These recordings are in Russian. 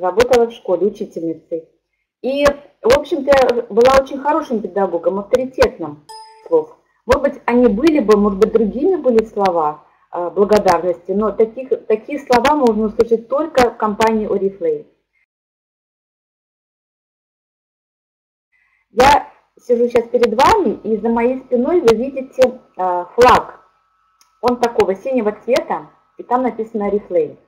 работала в школе учительницей. И, в общем-то, была очень хорошим педагогом, авторитетным слов. Может быть, они были бы, может быть, другими были слова э, благодарности, но таких, такие слова можно услышать только в компании Oriflame. Я сижу сейчас перед вами, и за моей спиной вы видите э, флаг. Он такого синего цвета, и там написано Oriflame.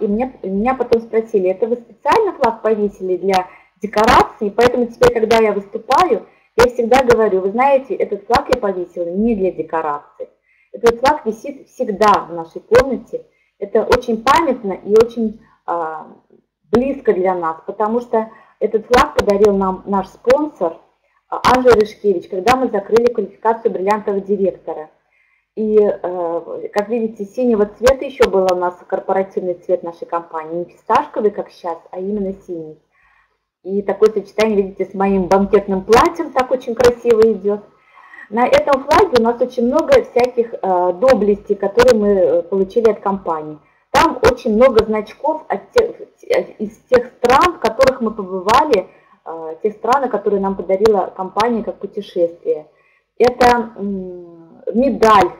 И меня, меня потом спросили, это вы специально флаг повесили для декорации? Поэтому теперь, когда я выступаю, я всегда говорю, вы знаете, этот флаг я повесила не для декорации. Этот флаг висит всегда в нашей комнате. Это очень памятно и очень а, близко для нас, потому что этот флаг подарил нам наш спонсор а, Анжей Рышкевич, когда мы закрыли квалификацию бриллиантового директора. И, э, как видите, синего цвета еще был у нас корпоративный цвет нашей компании. Не фисташковый, как сейчас, а именно синий. И такое сочетание, видите, с моим банкетным платьем так очень красиво идет. На этом флаге у нас очень много всяких э, доблестей, которые мы э, получили от компании. Там очень много значков от тех, из тех стран, в которых мы побывали, тех стран, которые нам подарила компания как путешествие. Это медаль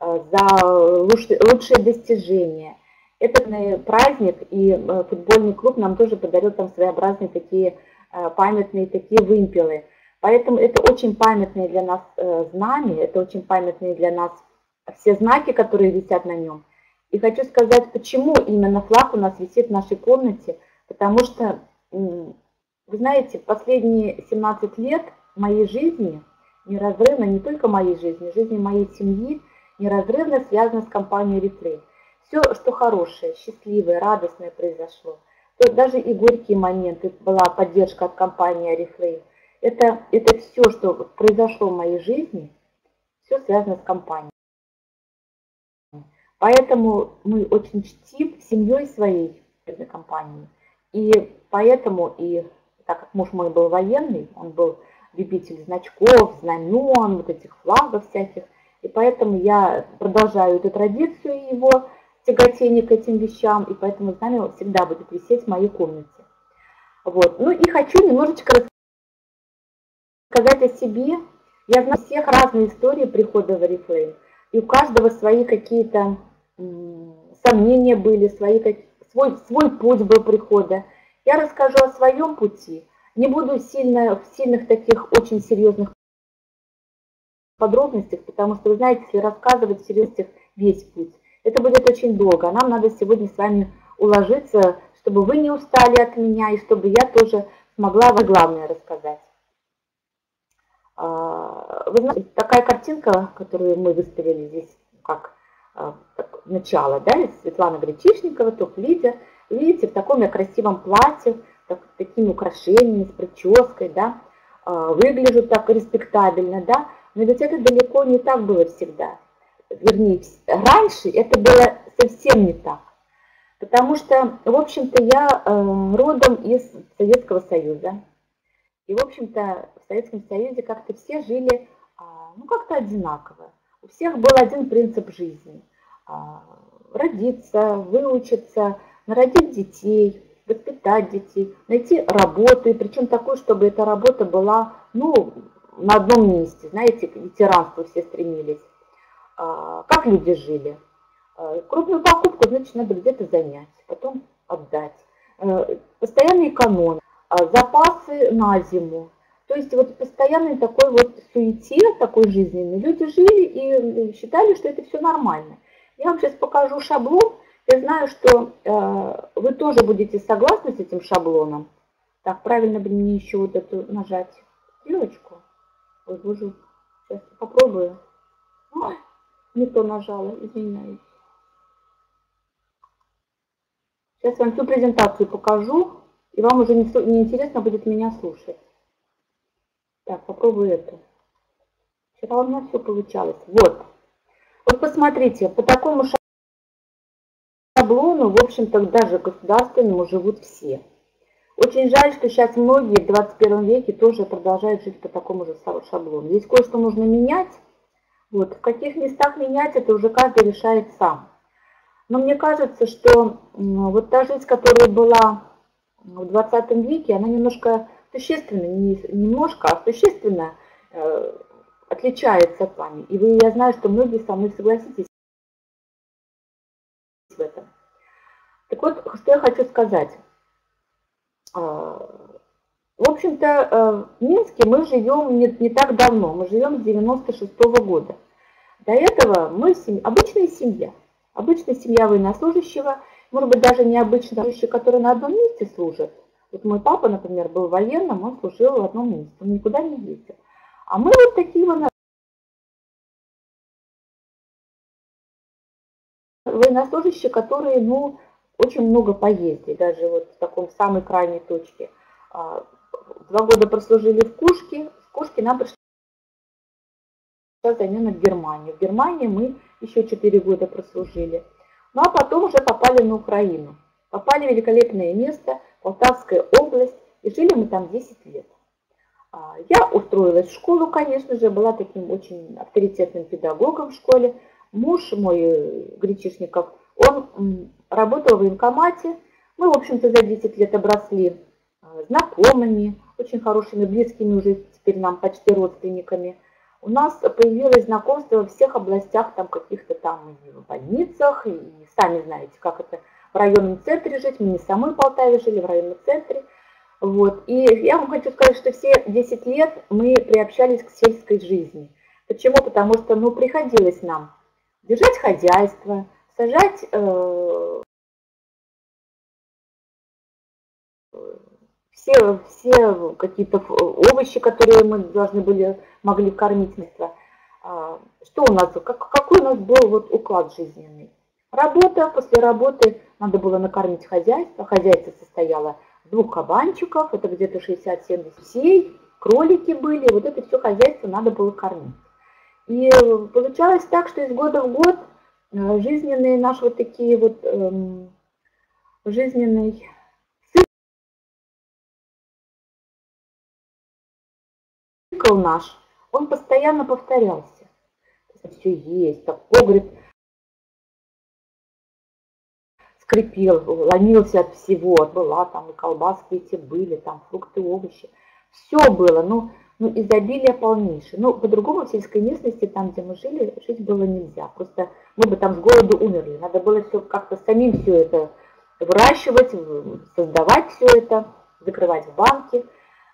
э, за лучшие достижения. Этот праздник и э, футбольный клуб нам тоже подарил там своеобразные такие памятные такие вымпелы. Поэтому это очень памятные для нас знания, это очень памятные для нас все знаки, которые висят на нем. И хочу сказать, почему именно флаг у нас висит в нашей комнате, потому что, вы знаете, последние 17 лет моей жизни неразрывно, не только моей жизни, жизни моей семьи, неразрывно связано с компанией Реплей. Все, что хорошее, счастливое, радостное произошло, то даже и горькие моменты, была поддержка от компании Oriflame. Это, это все, что произошло в моей жизни, все связано с компанией. Поэтому мы очень чтим семьей своей этой компании. И поэтому, и так как муж мой был военный, он был любитель значков, знамен, вот этих флагов всяких, и поэтому я продолжаю эту традицию его тяготения к этим вещам, и поэтому знамя всегда будет висеть в моей комнате. Вот. Ну и хочу немножечко рассказать о себе. Я знаю всех разные истории прихода в Oriflame, и у каждого свои какие-то сомнения были, свои, свой, свой путь был прихода. Я расскажу о своем пути. Не буду сильно, в сильных таких очень серьезных подробностях, потому что, вы знаете, если рассказывать в серьезных весь путь, это будет очень долго. А нам надо сегодня с вами уложиться, чтобы вы не устали от меня, и чтобы я тоже смогла вам главное рассказать. А, вы знаете, такая картинка, которую мы выставили здесь, как а, начало, да, Светлана Гречишникова, топ-лидер. Видите, в таком я красивом платье, так, такими украшениями, с прической, да, а, выгляжу так респектабельно, да, но ведь это далеко не так было всегда. Вернее, раньше это было совсем не так. Потому что, в общем-то, я э, родом из Советского Союза. И, в общем-то, в Советском Союзе как-то все жили, а, ну, как-то одинаково. У всех был один принцип жизни. А, родиться, выучиться, народить детей, воспитать детей, найти работу, и причем такую, чтобы эта работа была, ну, на одном месте, знаете, к ветеранству все стремились. А, как люди жили? А, крупную покупку, значит, надо где-то занять, потом отдать. Постоянно экономить, запасы на зиму, то есть вот постоянной такой вот суете, такой жизненной, люди жили и считали, что это все нормально. Я вам сейчас покажу шаблон. Я знаю, что э, вы тоже будете согласны с этим шаблоном. Так, правильно бы мне еще вот эту нажать стрелочку. Ой, боже, сейчас попробую. Ой, не то нажала, извиняюсь. Сейчас вам всю презентацию покажу, и вам уже не, не интересно будет меня слушать. Так, попробую это. Вчера у меня все получалось. Вот. Вот посмотрите, по такому шаблону, в общем-то, даже государственному живут все. Очень жаль, что сейчас многие в 21 веке тоже продолжают жить по такому же шаблону. Здесь кое-что нужно менять. Вот. В каких местах менять, это уже каждый решает сам. Но мне кажется, что вот та жизнь, которая была в 20 веке, она немножко существенно, не немножко, а существенно э, отличается от вами. И вы, я знаю, что многие со мной согласитесь в этом. Так вот, что я хочу сказать. А, в общем-то, э, в Минске мы живем не, не так давно, мы живем с 96 -го года. До этого мы семья, обычная семья, обычная семья военнослужащего, может быть, даже не обычный служащий, который на одном месте служит. Вот мой папа, например, был военным, он служил в одном месте, он никуда не ездил. А мы вот такие военнослужащие, которые, ну, очень много поездили, даже вот в таком самой крайней точке. А, два года прослужили в Кушке, в Кушке нам пришлось замена в Германию. В Германии мы еще четыре года прослужили. Ну а потом уже попали на Украину. Попали в великолепное место, Полтавская область, и жили мы там 10 лет. А, я устроилась в школу, конечно же, была таким очень авторитетным педагогом в школе. Муж мой, э, Гречишников, он работал в военкомате. Мы, в общем-то, за 10 лет обросли а, знакомыми, очень хорошими, близкими уже теперь нам почти родственниками. У нас появилось знакомство во всех областях, там каких-то там и в больницах, и сами знаете, как это в районном центре жить. Мы не в самой Полтаве жили, в районном центре. Вот. И я вам хочу сказать, что все 10 лет мы приобщались к сельской жизни. Почему? Потому что ну, приходилось нам держать хозяйство, сажать э, все, все какие-то овощи, которые мы должны были, могли кормить. А, что у нас, как, какой у нас был вот уклад жизненный? Работа, после работы надо было накормить хозяйство. Хозяйство состояло двух кабанчиков, это где-то 60-70 сей, кролики были, вот это все хозяйство надо было кормить. И получалось так, что из года в год жизненные наши вот такие вот эм, жизненный цикл наш, он постоянно повторялся. Все есть, так погреб скрипел, ломился от всего. Была там и колбаски эти были, там фрукты, овощи. Все было, ну, ну изобилие полнейшее. Ну, по-другому в сельской местности, там, где мы жили, жить было нельзя. Просто мы бы там с голоду умерли. Надо было все как-то самим все это выращивать, создавать все это, закрывать в банки.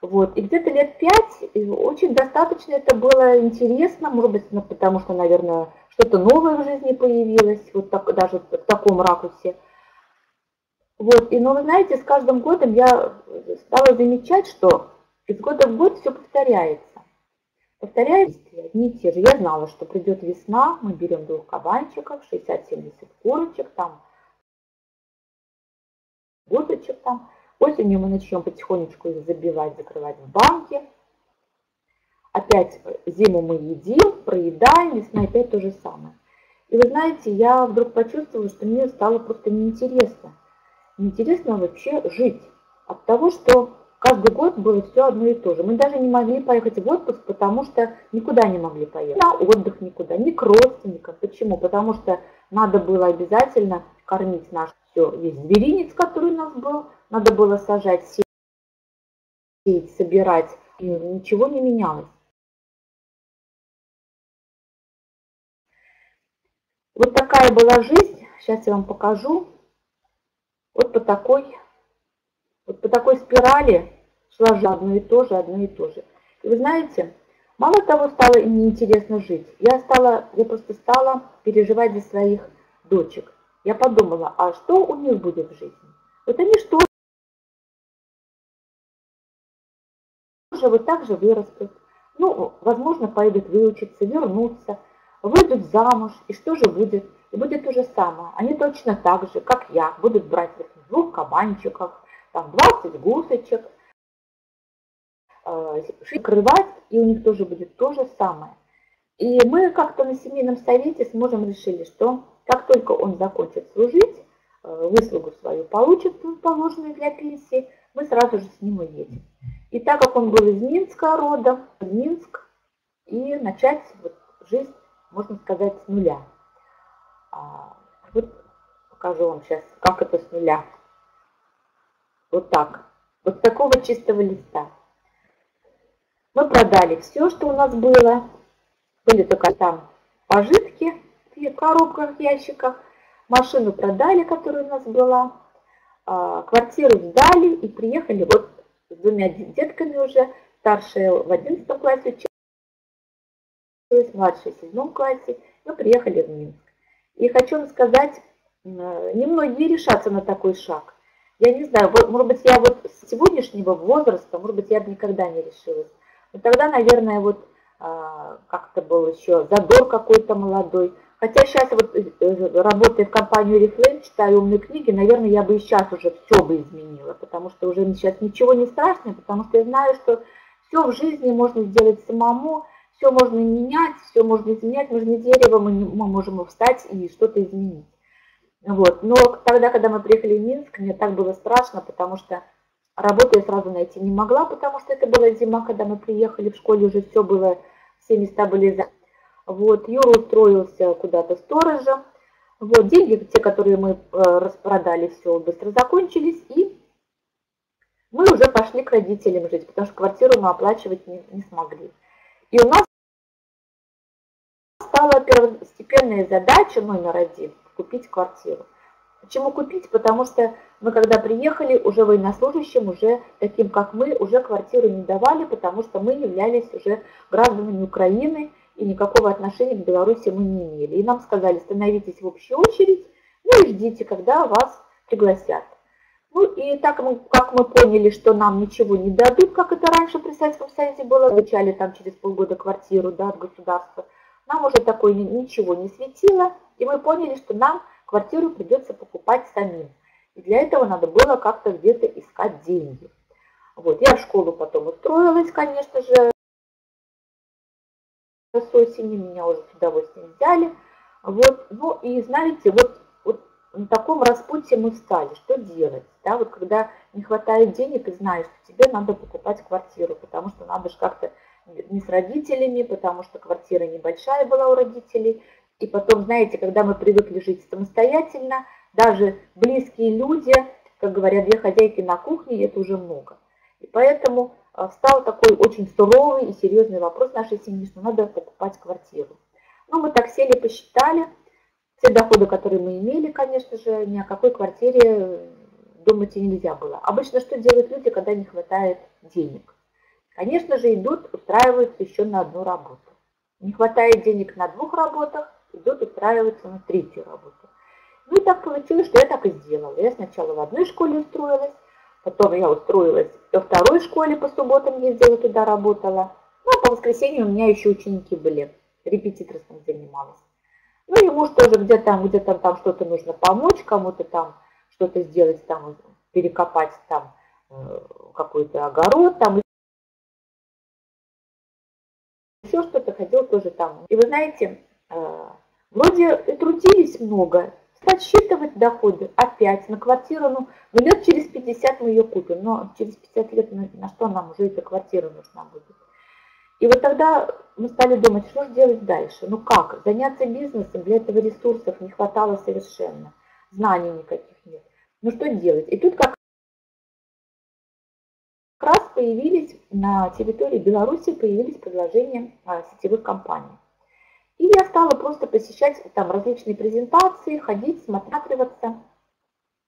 Вот. И где-то лет пять очень достаточно это было интересно, может быть, ну, потому что, наверное, что-то новое в жизни появилось, вот так, даже в таком ракурсе. Вот, и, но вы знаете, с каждым годом я стала замечать, что из года в год все повторяется. Повторяются одни и те же. Я знала, что придет весна, мы берем двух кабанчиков, 60-70 курочек, там, уточек там. Осенью мы начнем потихонечку их забивать, закрывать в банке. Опять зиму мы едим, проедаем, весна опять то же самое. И вы знаете, я вдруг почувствовала, что мне стало просто неинтересно интересно вообще жить от того, что каждый год было все одно и то же. Мы даже не могли поехать в отпуск, потому что никуда не могли поехать. На отдых никуда, ни к родственникам. Почему? Потому что надо было обязательно кормить наш все, весь зверинец, который у нас был. Надо было сажать, сеять, собирать. И ничего не менялось. Вот такая была жизнь. Сейчас я вам покажу вот по такой, вот по такой спирали же одно и то же, одно и то же. И вы знаете, мало того стало неинтересно жить, я стала, я просто стала переживать за своих дочек. Я подумала, а что у них будет в жизни? Вот они что же вот так же вырастут. Ну, возможно, пойдут выучиться, вернутся, выйдут замуж, и что же будет? И будет то же самое. Они точно так же, как я, будут брать двух кабанчиков, там 20 гусочек, э, крывать, и у них тоже будет то же самое. И мы как-то на семейном совете сможем решили, что как только он закончит служить, э, выслугу свою получит положенную для пенсии, мы сразу же с ним уедем. И так как он был из Минска родом, в Минск, и начать вот жизнь, можно сказать, с нуля. А, вот покажу вам сейчас, как это с нуля. Вот так. Вот такого чистого листа. Мы продали все, что у нас было. Были только там пожитки в коробках, ящиках. Машину продали, которая у нас была. А, квартиру сдали и приехали вот с двумя детками уже. Старшая в 11 классе училась, младшая в 7 классе. Мы приехали в Минск. И хочу вам сказать, немногие решатся на такой шаг. Я не знаю, может быть, я вот с сегодняшнего возраста, может быть, я бы никогда не решилась. Но тогда, наверное, вот а, как-то был еще задор какой-то молодой. Хотя сейчас вот э, э, работая в компании Reflame, читаю умные книги, наверное, я бы и сейчас уже все бы изменила, потому что уже сейчас ничего не страшно, потому что я знаю, что все в жизни можно сделать самому, все можно менять, все можно изменять, мы же не дерево, мы, не, мы можем встать и что-то изменить. Вот. Но тогда, когда мы приехали в Минск, мне так было страшно, потому что работу я сразу найти не могла, потому что это была зима, когда мы приехали, в школе уже все было все места были за. Вот, Юра устроился куда-то сторожем. Вот, деньги, те, которые мы э, распродали, все быстро закончились, и мы уже пошли к родителям жить, потому что квартиру мы оплачивать не, не смогли. И у нас стала первостепенная задача номер один – купить квартиру. Почему купить? Потому что мы когда приехали, уже военнослужащим, уже таким как мы, уже квартиру не давали, потому что мы являлись уже гражданами Украины, и никакого отношения к Беларуси мы не имели. И нам сказали, становитесь в общую очередь, ну и ждите, когда вас пригласят. Ну и так мы, как мы поняли, что нам ничего не дадут, как это раньше при Советском Союзе было, получали там через полгода квартиру да, от государства, нам уже такое ничего не светило, и мы поняли, что нам квартиру придется покупать самим. И для этого надо было как-то где-то искать деньги. Вот, я в школу потом устроилась, конечно же, с осени, меня уже с удовольствием взяли. Вот, ну и знаете, вот, вот на таком распутье мы встали, что делать? Да, вот когда не хватает денег и знаешь, что тебе надо покупать квартиру, потому что надо же как-то не с родителями, потому что квартира небольшая была у родителей, и потом, знаете, когда мы привыкли жить самостоятельно, даже близкие люди, как говорят, две хозяйки на кухне, это уже много. И поэтому а, стал такой очень суровый и серьезный вопрос нашей семьи, что надо покупать квартиру. Ну, мы так сели, посчитали. Все доходы, которые мы имели, конечно же, ни о какой квартире думать и нельзя было. Обычно что делают люди, когда не хватает денег? Конечно же, идут, устраиваются еще на одну работу. Не хватает денег на двух работах, идут устраиваться на третью работу. Ну и так получилось, что я так и сделала. Я сначала в одной школе устроилась, потом я устроилась во второй школе, по субботам ездила туда, работала. Ну а по воскресенью у меня еще ученики были, репетиторством занималась. Ну и муж тоже где-то где-то там что-то нужно помочь, кому-то там что-то сделать, там перекопать там э, какой-то огород, там еще что-то ходил тоже там. И вы знаете, э, Вроде и трудились много, подсчитывать доходы опять на квартиру, ну, ну лет через 50 мы ее купим, но через 50 лет на, на что нам уже эта квартира нужна будет. И вот тогда мы стали думать, что же делать дальше. Ну как, заняться бизнесом, для этого ресурсов не хватало совершенно, знаний никаких нет. Ну что делать? И тут как раз появились на территории Беларуси появились предложения а, сетевых компаний. И я стала просто посещать там различные презентации, ходить, смотрятриваться.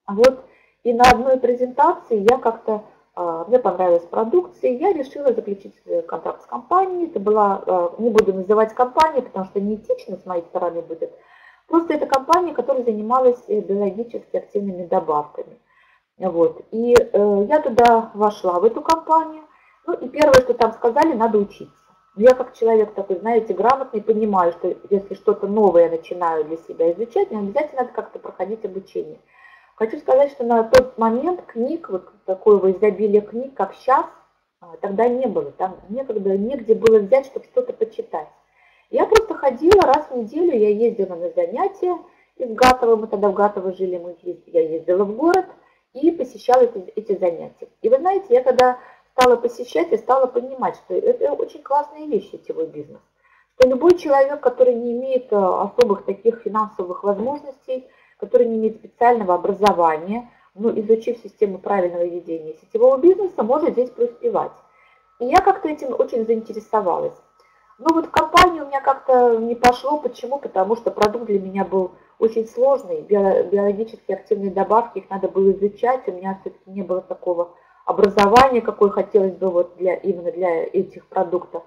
Вот. И на одной презентации я как-то, а, мне понравилась продукция, я решила заключить э, контракт с компанией. Это была, а, не буду называть компанию, потому что неэтично с моей стороны будет. Просто это компания, которая занималась э, биологически активными добавками. Вот. И э, я туда вошла, в эту компанию. Ну и первое, что там сказали, надо учиться. Я как человек такой, знаете, грамотный, понимаю, что если что-то новое начинаю для себя изучать, мне обязательно надо как-то проходить обучение. Хочу сказать, что на тот момент книг, вот такого изобилия книг, как сейчас, а, тогда не было. Там некогда, негде было взять, чтобы что-то почитать. Я просто ходила раз в неделю, я ездила на занятия из Гатова, мы тогда в Гатово жили, мы ездили, я ездила в город и посещала эти, эти занятия. И вы знаете, я когда стала посещать и стала понимать, что это очень классная вещь, сетевой бизнес. Что любой человек, который не имеет э, особых таких финансовых возможностей, который не имеет специального образования, но изучив систему правильного ведения сетевого бизнеса, может здесь преуспевать. И я как-то этим очень заинтересовалась. Но вот в компании у меня как-то не пошло. Почему? Потому что продукт для меня был очень сложный. Биологически активные добавки, их надо было изучать. У меня все-таки не было такого образования, какое хотелось бы вот для, именно для этих продуктов.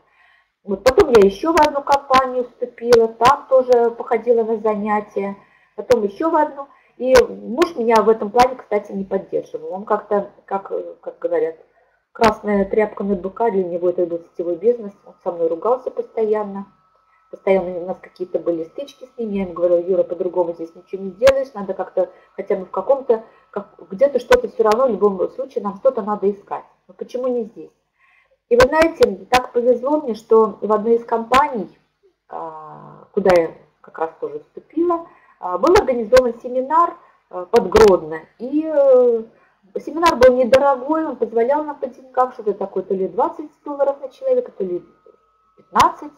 Вот потом я еще в одну компанию вступила, там тоже походила на занятия, потом еще в одну. И муж меня в этом плане, кстати, не поддерживал. Он как-то, как, как говорят, красная тряпка на быка, для него это был сетевой бизнес, он со мной ругался постоянно. Постоянно у нас какие-то были стычки с ним, я ему говорила, Юра, по-другому здесь ничего не сделаешь, надо как-то хотя бы в каком-то, как, где-то что-то все равно, в любом случае нам что-то надо искать. Но почему не здесь? И вы знаете, так повезло мне, что в одной из компаний, а, куда я как раз тоже вступила, а, был организован семинар а, под Гродно. И э, семинар был недорогой, он позволял нам по деньгам что-то такое, то ли 20 долларов на человека, то ли 15.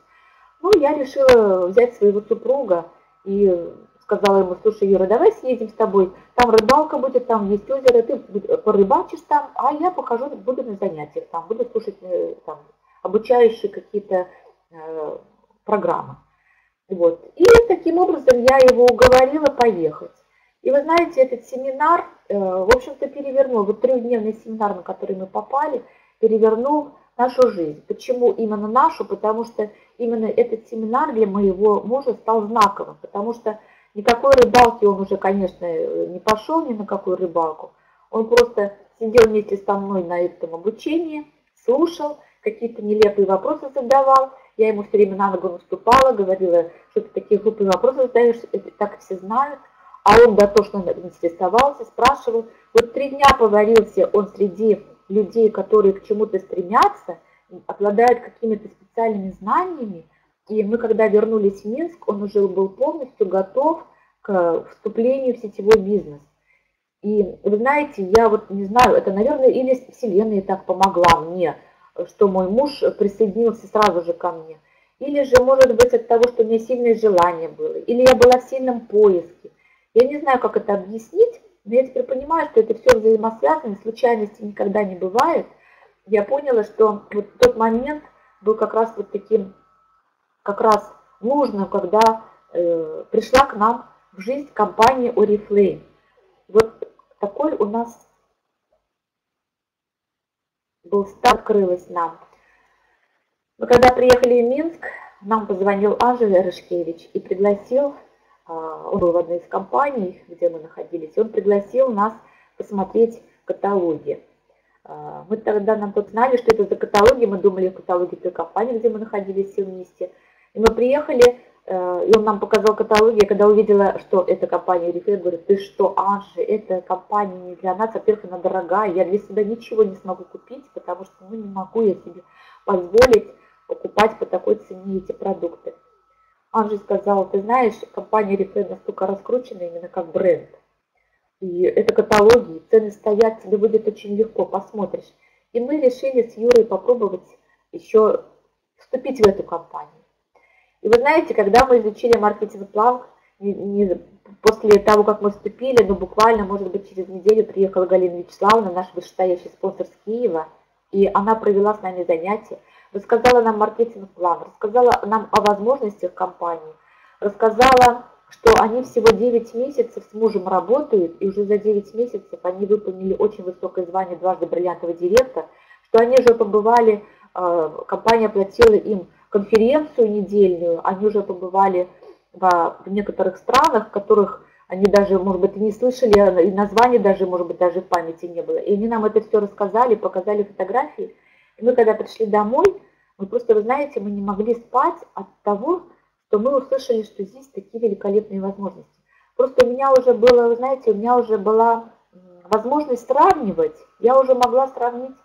Ну, я решила взять своего супруга и сказала ему, слушай, Юра, давай съездим с тобой, там рыбалка будет, там есть озеро, ты порыбачишь там, а я похожу, буду на занятиях, там буду слушать э, там, обучающие какие-то э, программы. Вот. И таким образом я его уговорила поехать. И вы знаете, этот семинар, э, в общем-то, перевернул, вот трехдневный семинар, на который мы попали, перевернул нашу жизнь. Почему именно нашу? Потому что именно этот семинар для моего мужа стал знаковым, потому что никакой рыбалки он уже, конечно, не пошел ни на какую рыбалку. Он просто сидел вместе со мной на этом обучении, слушал, какие-то нелепые вопросы задавал. Я ему все время на ногу наступала, говорила, что ты такие глупые вопросы задаешь, это так все знают. А он дотошно интересовался, спрашивал. Вот три дня поварился он среди людей, которые к чему-то стремятся, обладают какими-то специальными знаниями. И мы, когда вернулись в Минск, он уже был полностью готов к вступлению в сетевой бизнес. И вы знаете, я вот не знаю, это, наверное, или Вселенная так помогла мне, что мой муж присоединился сразу же ко мне. Или же, может быть, от того, что у меня сильное желание было, или я была в сильном поиске. Я не знаю, как это объяснить, но я теперь понимаю, что это все взаимосвязано, случайности никогда не бывает. Я поняла, что вот тот момент был как раз вот таким, как раз нужным, когда э, пришла к нам в жизнь компания Oriflame. Вот такой у нас был старт, открылась нам. Мы когда приехали в Минск, нам позвонил Анжель Рышкевич и пригласил а, он был в одной из компаний, где мы находились, он пригласил нас посмотреть каталоги. А, мы тогда нам тут знали, что это за каталоги, мы думали в каталоге той компании, где мы находились все вместе. И мы приехали, э, и он нам показал каталоги, я когда увидела, что это компания Рифлей, говорю, ты что, Анжи, эта компания не для нас, во-первых, она дорогая, я для себя ничего не смогу купить, потому что ну, не могу я себе позволить покупать по такой цене эти продукты. Анжи сказал, ты знаешь, компания Reflame настолько раскручена именно как бренд. И это каталоги, цены стоят, тебе будет очень легко, посмотришь. И мы решили с Юрой попробовать еще вступить в эту компанию. И вы знаете, когда мы изучили маркетинг-план, после того, как мы вступили, но буквально, может быть, через неделю приехала Галина Вячеславовна, наш вышестоящий спонсор с Киева, и она провела с нами занятия рассказала нам маркетинг-план, рассказала нам о возможностях компании, рассказала, что они всего 9 месяцев с мужем работают, и уже за 9 месяцев они выполнили очень высокое звание дважды бриллиантового директора, что они уже побывали, э, компания оплатила им конференцию недельную, они уже побывали в некоторых странах, в которых они даже, может быть, и не слышали, а и названий даже, может быть, даже в памяти не было. И они нам это все рассказали, показали фотографии. И мы когда пришли домой, мы просто, вы знаете, мы не могли спать от того, что мы услышали, что здесь такие великолепные возможности. Просто у меня уже было, вы знаете, у меня уже была возможность сравнивать. Я уже могла сравнить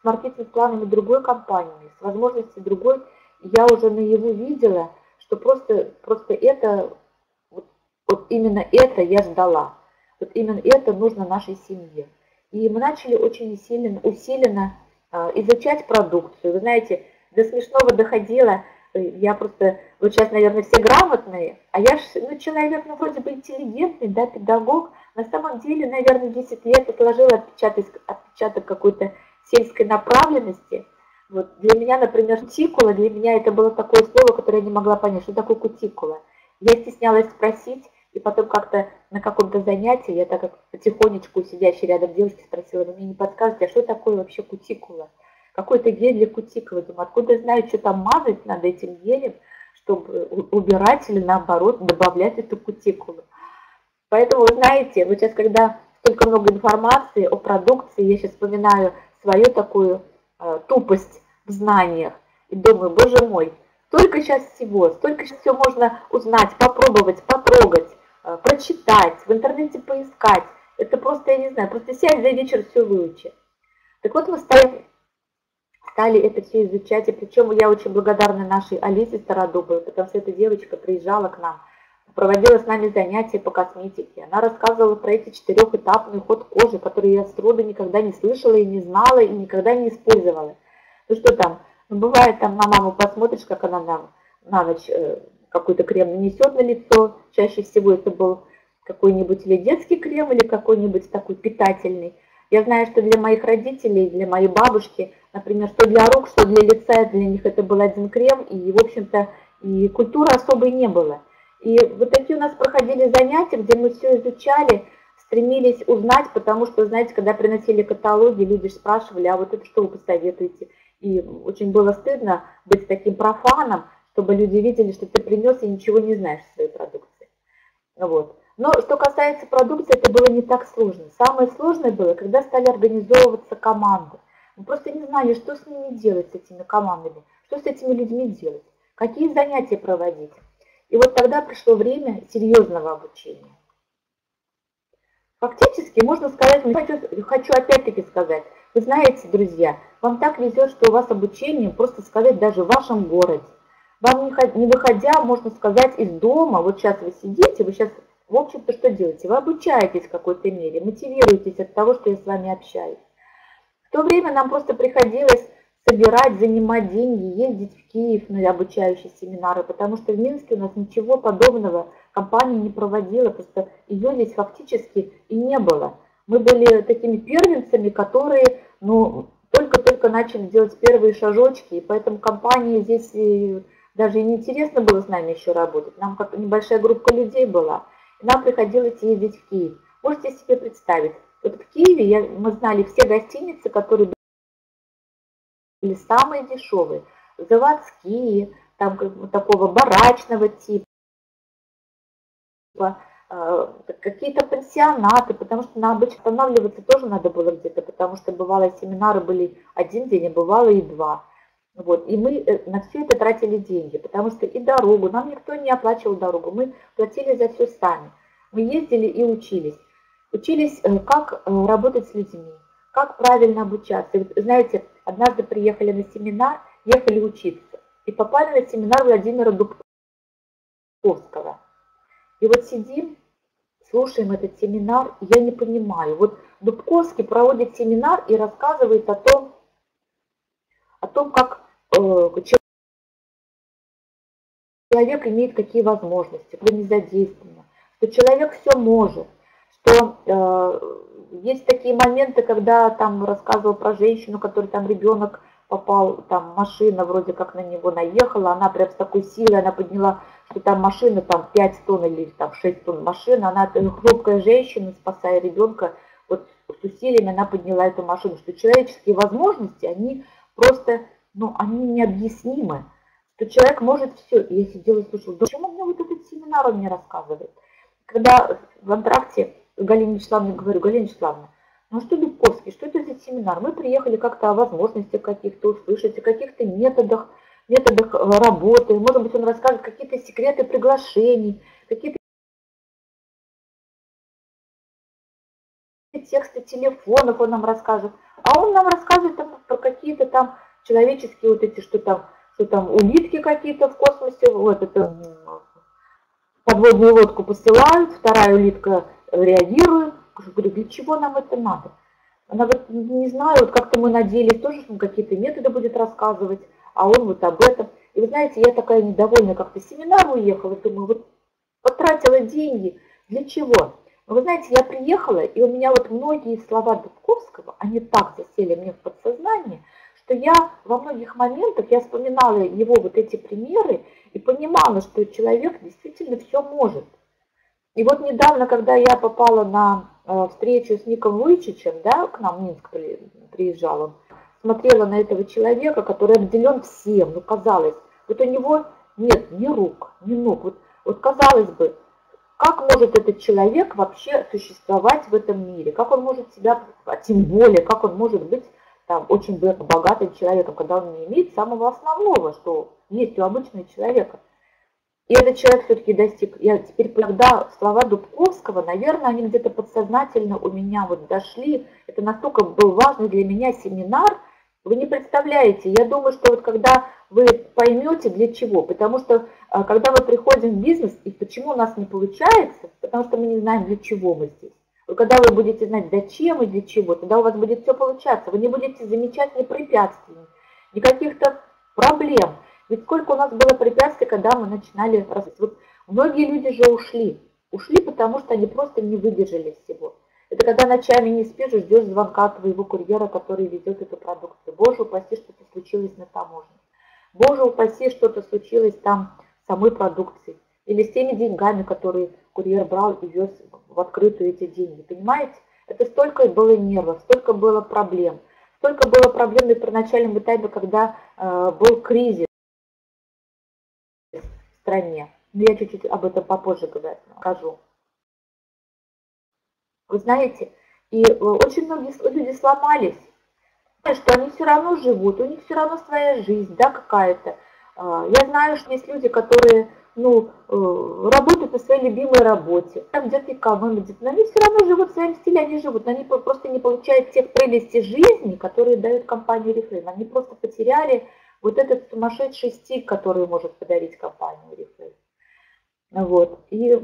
с маркетинг-планами другой компании, с возможностью другой. Я уже наяву видела, что просто, просто это, вот, вот именно это я ждала. Вот именно это нужно нашей семье. И мы начали очень усиленно, усиленно изучать продукцию. Вы знаете, до смешного доходило, я просто, вот сейчас, наверное, все грамотные, а я ж, ну, человек, ну, вроде бы интеллигентный, да, педагог, на самом деле, наверное, 10 лет отложила отпечаток, отпечаток какой-то сельской направленности. Вот для меня, например, кутикула, для меня это было такое слово, которое я не могла понять, что такое кутикула. Я стеснялась спросить, и потом как-то на каком-то занятии, я так как потихонечку сидящей рядом девушки спросила, вы мне не подскажете, а что такое вообще кутикула? Какой-то гель для кутикулы. Думаю, откуда я знаю, что там мазать над этим гелем, чтобы убирать или наоборот добавлять эту кутикулу. Поэтому, знаете, вот сейчас, когда столько много информации о продукции, я сейчас вспоминаю свою такую э, тупость в знаниях и думаю, боже мой, столько сейчас всего, столько сейчас все можно узнать, попробовать, потрогать, э, прочитать, в интернете поискать. Это просто, я не знаю, просто сядь за вечер все выучи. Так вот мы стали, стали это все изучать, и причем я очень благодарна нашей Алисе Стародубовой, потому что эта девочка приезжала к нам, проводила с нами занятия по косметике. Она рассказывала про эти четырехэтапный ход кожи, который я с рода никогда не слышала и не знала, и никогда не использовала. Ну что там, ну, бывает там на маму посмотришь, как она нам на ночь э, какой-то крем нанесет на лицо. Чаще всего это был какой-нибудь или детский крем, или какой-нибудь такой питательный. Я знаю, что для моих родителей, для моей бабушки, например, что для рук, что для лица, для них это был один крем, и, в общем-то, и культуры особой не было. И вот такие у нас проходили занятия, где мы все изучали, стремились узнать, потому что, знаете, когда приносили каталоги, люди спрашивали, а вот это что вы посоветуете? И очень было стыдно быть таким профаном, чтобы люди видели, что ты принес и ничего не знаешь о своей продукции. Вот. Но что касается продукции, это было не так сложно. Самое сложное было, когда стали организовываться команды. Мы просто не знали, что с ними делать, с этими командами, что с этими людьми делать, какие занятия проводить. И вот тогда пришло время серьезного обучения. Фактически, можно сказать, хочу, хочу опять-таки сказать, вы знаете, друзья, вам так везет, что у вас обучение, просто сказать, даже в вашем городе. Вам не выходя, можно сказать, из дома, вот сейчас вы сидите, вы сейчас, в общем-то, что делаете? Вы обучаетесь в какой-то мере, мотивируетесь от того, что я с вами общаюсь. В то время нам просто приходилось собирать, занимать деньги, ездить в Киев на обучающие семинары, потому что в Минске у нас ничего подобного компания не проводила, просто ее здесь фактически и не было. Мы были такими первенцами, которые ну, только-только начали делать первые шажочки, и поэтому компании здесь даже и неинтересно было с нами еще работать. Нам как небольшая группа людей была, и нам приходилось ездить в Киев. Можете себе представить, вот в Киеве я, мы знали все гостиницы, которые были самые дешевые, заводские, там такого барачного типа, а, какие-то пансионаты, потому что на обычно останавливаться тоже надо было где-то, потому что бывало семинары были один день, а бывало и два. Вот, и мы э, на все это тратили деньги, потому что и дорогу, нам никто не оплачивал дорогу, мы платили за все сами. Мы ездили и учились. Учились, э, как э, работать с людьми, как правильно обучаться. Знаете, однажды приехали на семинар, ехали учиться, и попали на семинар Владимира Дубковского. И вот сидим, слушаем этот семинар, и я не понимаю. Вот Дубковский проводит семинар и рассказывает о том, о том, как э, человек имеет какие возможности, что не задействовано, что человек все может, что э, есть такие моменты, когда там рассказывал про женщину, который там ребенок попал, там машина вроде как на него наехала, она прям с такой силой, она подняла, что там машина, там 5 тонн или там 6 тонн машина, она хрупкая женщина, спасая ребенка, вот с усилиями она подняла эту машину, что человеческие возможности, они просто, ну, они необъяснимы, что человек может все. И я сидела и слушала, да почему мне вот этот семинар он мне рассказывает? Когда в антракте Галине Вячеславовне говорю, Галина Вячеславовна, ну что Дубковский, что это за семинар? Мы приехали как-то о возможностях каких-то услышать, о каких-то методах, методах э, работы. Может быть, он расскажет какие-то секреты приглашений, какие-то тексты телефонов он нам расскажет. А он нам рассказывает там, про какие-то там человеческие вот эти, что там, что там улитки какие-то в космосе, вот это подводную лодку посылают, вторая улитка реагирует, я говорю, для чего нам это надо? Она говорит, не знаю, вот как-то мы надеялись тоже, что он какие-то методы будет рассказывать, а он вот об этом. И вы знаете, я такая недовольная, как-то семинар уехала, думаю, вот потратила деньги, для чего? Но вы знаете, я приехала, и у меня вот многие слова Дубковского, они так засели мне в подсознание, что я во многих моментах, я вспоминала его вот эти примеры и понимала, что человек действительно все может. И вот недавно, когда я попала на э, встречу с Ником Вуйчичем, да, к нам в Минск приезжал он, смотрела на этого человека, который обделен всем, ну, казалось, вот у него нет ни рук, ни ног. Вот, вот казалось бы, как может этот человек вообще существовать в этом мире? Как он может себя, а тем более, как он может быть там, очень богатым человеком, когда он не имеет самого основного, что есть у обычного человека. И этот человек все-таки достиг. Я теперь, когда слова Дубковского, наверное, они где-то подсознательно у меня вот дошли. Это настолько был важный для меня семинар. Вы не представляете, я думаю, что вот когда вы поймете для чего. Потому что а, когда мы приходим в бизнес, и почему у нас не получается, потому что мы не знаем, для чего мы здесь. Когда вы будете знать, зачем и для чего, тогда у вас будет все получаться. Вы не будете замечать ни препятствий, ни каких-то проблем. Ведь сколько у нас было препятствий, когда мы начинали расти. Вот многие люди же ушли. Ушли, потому что они просто не выдержали всего. Это когда ночами не спишь, ждешь звонка твоего курьера, который везет эту продукцию. Боже упаси, что-то случилось на таможне. Боже упаси, что-то случилось там с самой продукцией. Или с теми деньгами, которые курьер брал и вез в открытую эти деньги. Понимаете? Это столько было нервов, столько было проблем. Столько было проблем на первоначальном этапе, когда э, был кризис стране. Но я чуть-чуть об этом попозже скажу. Вы знаете, и э, очень многие люди сломались, что они все равно живут, у них все равно своя жизнь, да, какая-то. А, я знаю, что есть люди, которые, ну, э, работают на своей любимой работе, там где-то экономят, но они все равно живут в своем стиле, они живут, но они просто не получают тех прелестей жизни, которые дает компания Reframe. Они просто потеряли вот этот сумасшедший стиль, который может подарить компания Reframe. Вот. И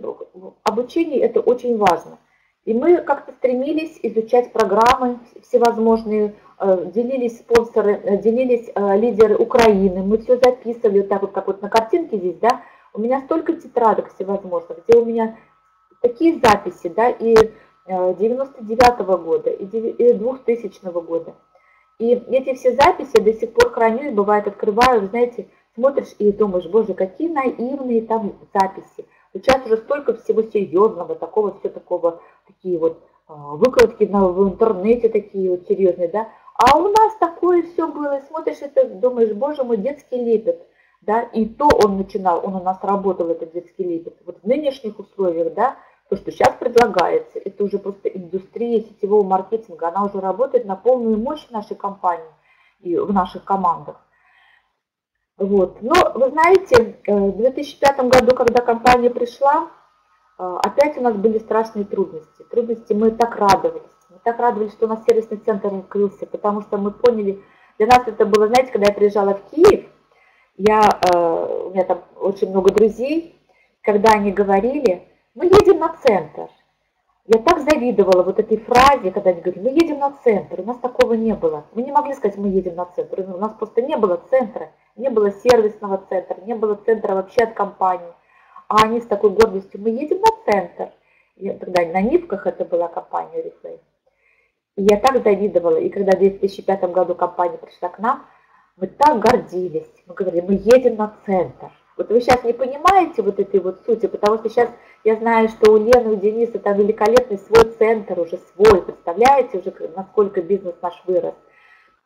обучение это очень важно. И мы как-то стремились изучать программы всевозможные, э, делились спонсоры, э, делились э, лидеры Украины, мы все записывали, вот так вот, как вот на картинке здесь, да, у меня столько тетрадок всевозможных, где у меня такие записи, да, и 99 -го года, и 2000 -го года. И эти все записи я до сих пор храню, и бывает открываю, знаете, смотришь и думаешь, боже, какие наивные там записи. Сейчас уже столько всего серьезного, такого, все такого такие вот а, выкладки в интернете такие вот серьезные, да, а у нас такое все было, смотришь это, думаешь, боже мой, детский лепет, да, и то он начинал, он у нас работал, этот детский лепет, вот в нынешних условиях, да, то, что сейчас предлагается, это уже просто индустрия сетевого маркетинга, она уже работает на полную мощь нашей компании и в наших командах. Вот. Но вы знаете, э, в 2005 году, когда компания пришла, а, опять у нас были страшные трудности. Трудности мы так радовались. Мы так радовались, что у нас сервисный центр открылся, потому что мы поняли, для нас это было, знаете, когда я приезжала в Киев, я, э, у меня там очень много друзей, когда они говорили, мы едем на центр. Я так завидовала вот этой фразе, когда они говорили, мы едем на центр. У нас такого не было. Мы не могли сказать, мы едем на центр. У нас просто не было центра, не было сервисного центра, не было центра вообще от компании а они с такой гордостью, мы едем на центр. И тогда на Нивках это была компания Reflame. И я так завидовала. И когда в 2005 году компания пришла к нам, мы так гордились. Мы говорили, мы едем на центр. Вот вы сейчас не понимаете вот этой вот сути, потому что сейчас я знаю, что у Лены, у Дениса там великолепный свой центр, уже свой. Представляете уже, насколько бизнес наш вырос.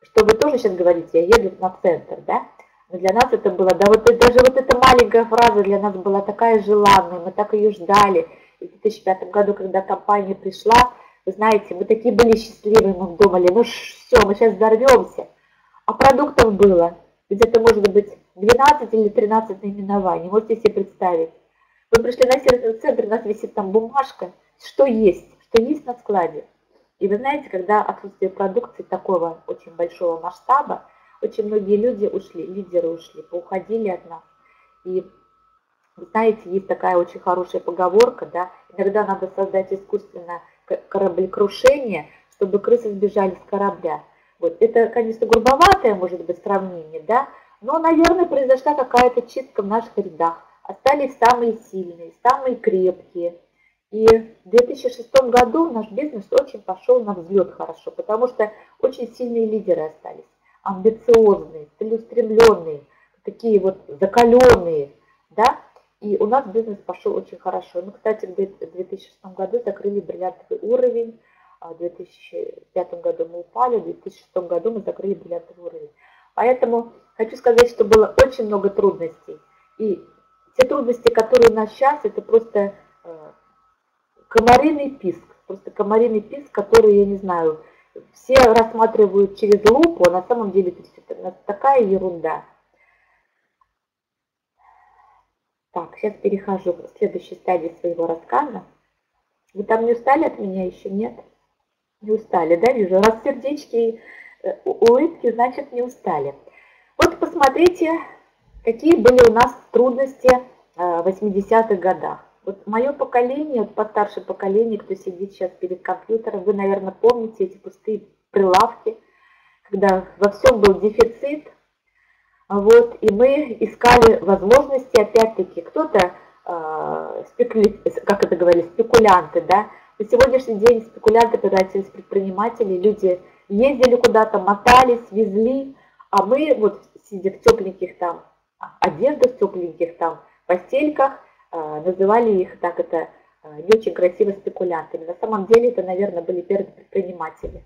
Что вы тоже сейчас говорите, я еду на центр, да? Но для нас это было, да вот даже вот эта маленькая фраза для нас была такая желанная, мы так ее ждали. И в 2005 году, когда компания пришла, вы знаете, мы такие были счастливые, мы думали, ну все, мы сейчас взорвемся. А продуктов было где-то, может быть, 12 или 13 наименований, можете себе представить. Мы пришли на сервисный центр, у нас висит там бумажка, что есть, что есть на складе. И вы знаете, когда отсутствие продукции такого очень большого масштаба, очень многие люди ушли, лидеры ушли, поуходили от нас. И вы знаете, есть такая очень хорошая поговорка, да, иногда надо создать искусственно кораблекрушение, чтобы крысы сбежали с корабля. Вот это, конечно, грубоватое, может быть, сравнение, да, Но, наверное, произошла какая-то чистка в наших рядах. Остались самые сильные, самые крепкие. И в 2006 году наш бизнес очень пошел на взлет хорошо, потому что очень сильные лидеры остались, амбициозные, целеустремленные, такие вот закаленные, да, и у нас бизнес пошел очень хорошо. Ну, кстати, в 2006 году закрыли бриллиантовый уровень, а в 2005 году мы упали, в 2006 году мы закрыли бриллиантовый уровень. Поэтому хочу сказать, что было очень много трудностей. И те трудности, которые у нас сейчас, это просто э, комариный писк. Просто комариный писк, который, я не знаю, все рассматривают через лупу, а на самом деле это такая ерунда. Так, сейчас перехожу к следующей стадии своего рассказа. Вы там не устали от меня еще? Нет? Не устали, да, вижу? Раз сердечки э, улыбки, значит не устали. Вот посмотрите, какие были у нас трудности в 80-х годах. Вот мое поколение, вот постарше поколение, кто сидит сейчас перед компьютером, вы, наверное, помните эти пустые прилавки, когда во всем был дефицит, вот, и мы искали возможности, опять-таки, кто-то, э, спекули... как это говорили, спекулянты, да, на сегодняшний день спекулянты превратились в предприниматели, люди ездили куда-то, мотались, везли, а мы вот сидя в тепленьких там одеждах, тепленьких там постельках, э, называли их так это э, не очень красиво спекулянтами. На самом деле это, наверное, были первые предприниматели.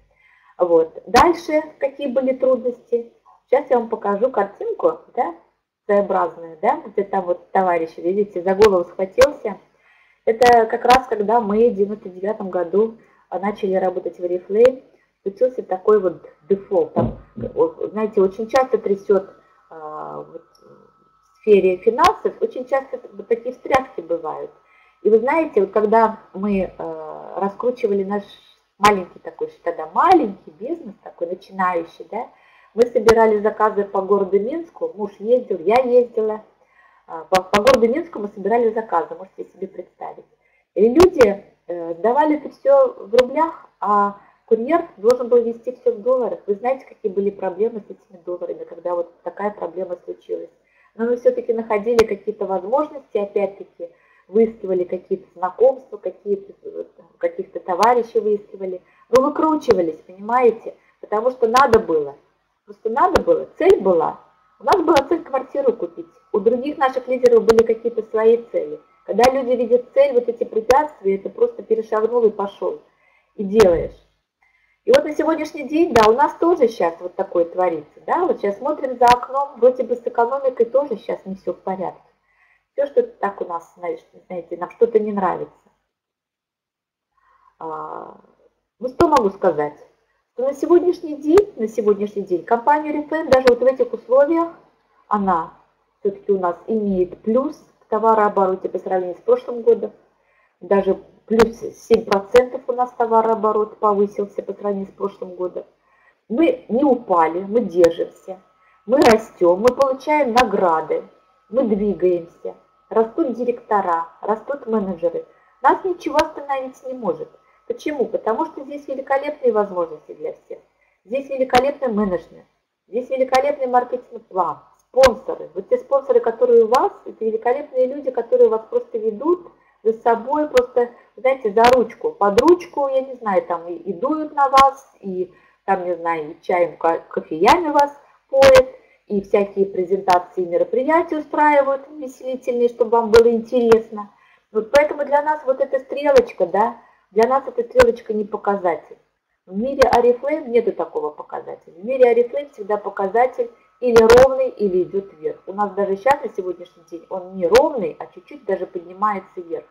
Вот. Дальше какие были трудности? Сейчас я вам покажу картинку, да, своеобразную, да, где там вот товарищ, видите, за голову схватился. Это как раз когда мы в 99 году начали работать в Oriflame, случился такой вот дефолт. Там, знаете, очень часто трясет а, вот, в сфере финансов, очень часто вот такие встряски бывают. И вы знаете, вот когда мы э, раскручивали наш маленький такой, тогда маленький бизнес, такой начинающий, да, мы собирали заказы по городу Минску, муж ездил, я ездила. А, по, по городу Минску мы собирали заказы, можете себе представить. И люди э, давали это все в рублях, а курьер должен был вести все в долларах. Вы знаете, какие были проблемы с этими долларами, когда вот такая проблема случилась. Но мы все-таки находили какие-то возможности, опять-таки, выискивали какие-то знакомства, какие-то каких-то товарищей выискивали. Мы выкручивались, понимаете, потому что надо было. Просто надо было, цель была. У нас была цель квартиру купить. У других наших лидеров были какие-то свои цели. Когда люди видят цель, вот эти препятствия, это просто перешагнул и пошел. И делаешь. И вот на сегодняшний день, да, у нас тоже сейчас вот такое творится. Да, вот сейчас смотрим за окном, вроде бы с экономикой тоже сейчас не все в порядке. Все, что так у нас, знаете, нам что-то не нравится. А, ну, что могу сказать? то на сегодняшний день, на сегодняшний день компания Reflame даже вот в этих условиях, она все-таки у нас имеет плюс в товарообороте по сравнению с прошлым годом. Даже плюс 7% у нас товарооборот повысился по сравнению с прошлым годом. Мы не упали, мы держимся, мы растем, мы получаем награды, мы двигаемся, растут директора, растут менеджеры. Нас ничего остановить не может. Почему? Потому что здесь великолепные возможности для всех. Здесь великолепный менеджмент, здесь великолепный маркетинг план, спонсоры. Вот те спонсоры, которые у вас, это великолепные люди, которые вас просто ведут за собой, просто, знаете, за ручку, под ручку, я не знаю, там и, и дуют на вас, и там, не знаю, и чаем, кофеями вас поят, и всякие презентации мероприятия устраивают веселительные, чтобы вам было интересно. Вот поэтому для нас вот эта стрелочка, да, для нас эта стрелочка не показатель. В мире Арифлейм нету такого показателя. В мире Арифлейм всегда показатель или ровный, или идет вверх. У нас даже сейчас, на сегодняшний день, он не ровный, а чуть-чуть даже поднимается вверх.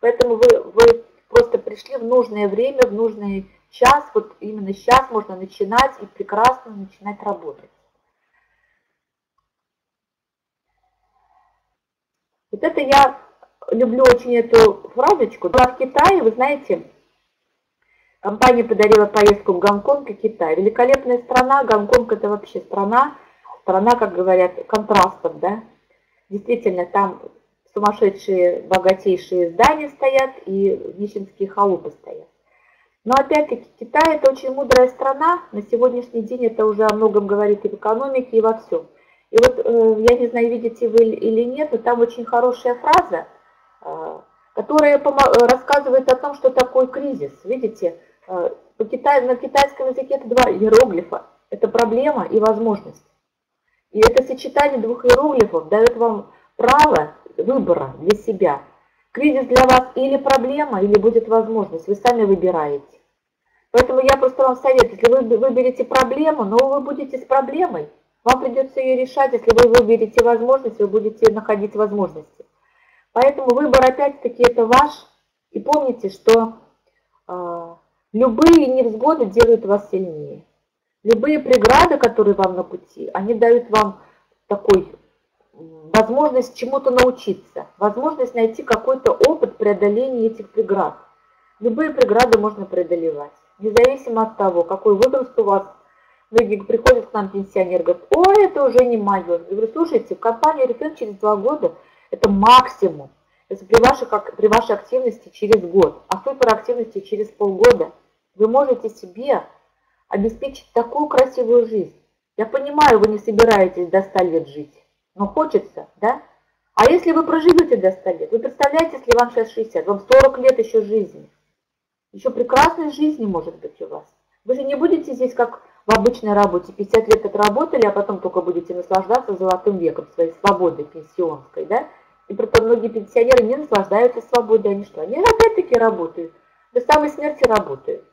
Поэтому вы, вы просто пришли в нужное время, в нужный час. Вот именно сейчас можно начинать и прекрасно начинать работать. Вот это я люблю очень эту фразочку. Была в Китае, вы знаете, компания подарила поездку в Гонконг и Китай. Великолепная страна, Гонконг это вообще страна, страна, как говорят, контрастов, да. Действительно, там сумасшедшие, богатейшие здания стоят и нищенские халупы стоят. Но опять-таки Китай это очень мудрая страна, на сегодняшний день это уже о многом говорит и в экономике, и во всем. И вот, э, я не знаю, видите вы или нет, но там очень хорошая фраза, э, которая рассказывает о том, что такое кризис. Видите, э, по китай, на китайском языке это два иероглифа. Это проблема и возможность. И это сочетание двух иероглифов дает вам право выбора для себя. Кризис для вас или проблема, или будет возможность. Вы сами выбираете. Поэтому я просто вам советую, если вы выберете проблему, но вы будете с проблемой, вам придется ее решать, если вы выберете возможность, вы будете находить возможности. Поэтому выбор опять-таки это ваш. И помните, что э, любые невзгоды делают вас сильнее. Любые преграды, которые вам на пути, они дают вам такой возможность чему-то научиться, возможность найти какой-то опыт преодоления этих преград. Любые преграды можно преодолевать, независимо от того, какой возраст у вас, Многие приходят к нам пенсионеры, говорят, ой, это уже не мое. Я говорю, слушайте, в компанию Рефен через два года это максимум. Если при вашей, как, при вашей активности через год, а суперактивности через полгода, вы можете себе обеспечить такую красивую жизнь. Я понимаю, вы не собираетесь до 100 лет жить, но хочется, да? А если вы проживете до 100 лет, вы представляете, если вам сейчас 60, вам 40 лет еще жизни. Еще прекрасной жизни может быть у вас. Вы же не будете здесь как в обычной работе 50 лет отработали, а потом только будете наслаждаться золотым веком своей свободой пенсионской, да? И притом многие пенсионеры не наслаждаются свободой, они что? Они опять-таки работают, до самой смерти работают.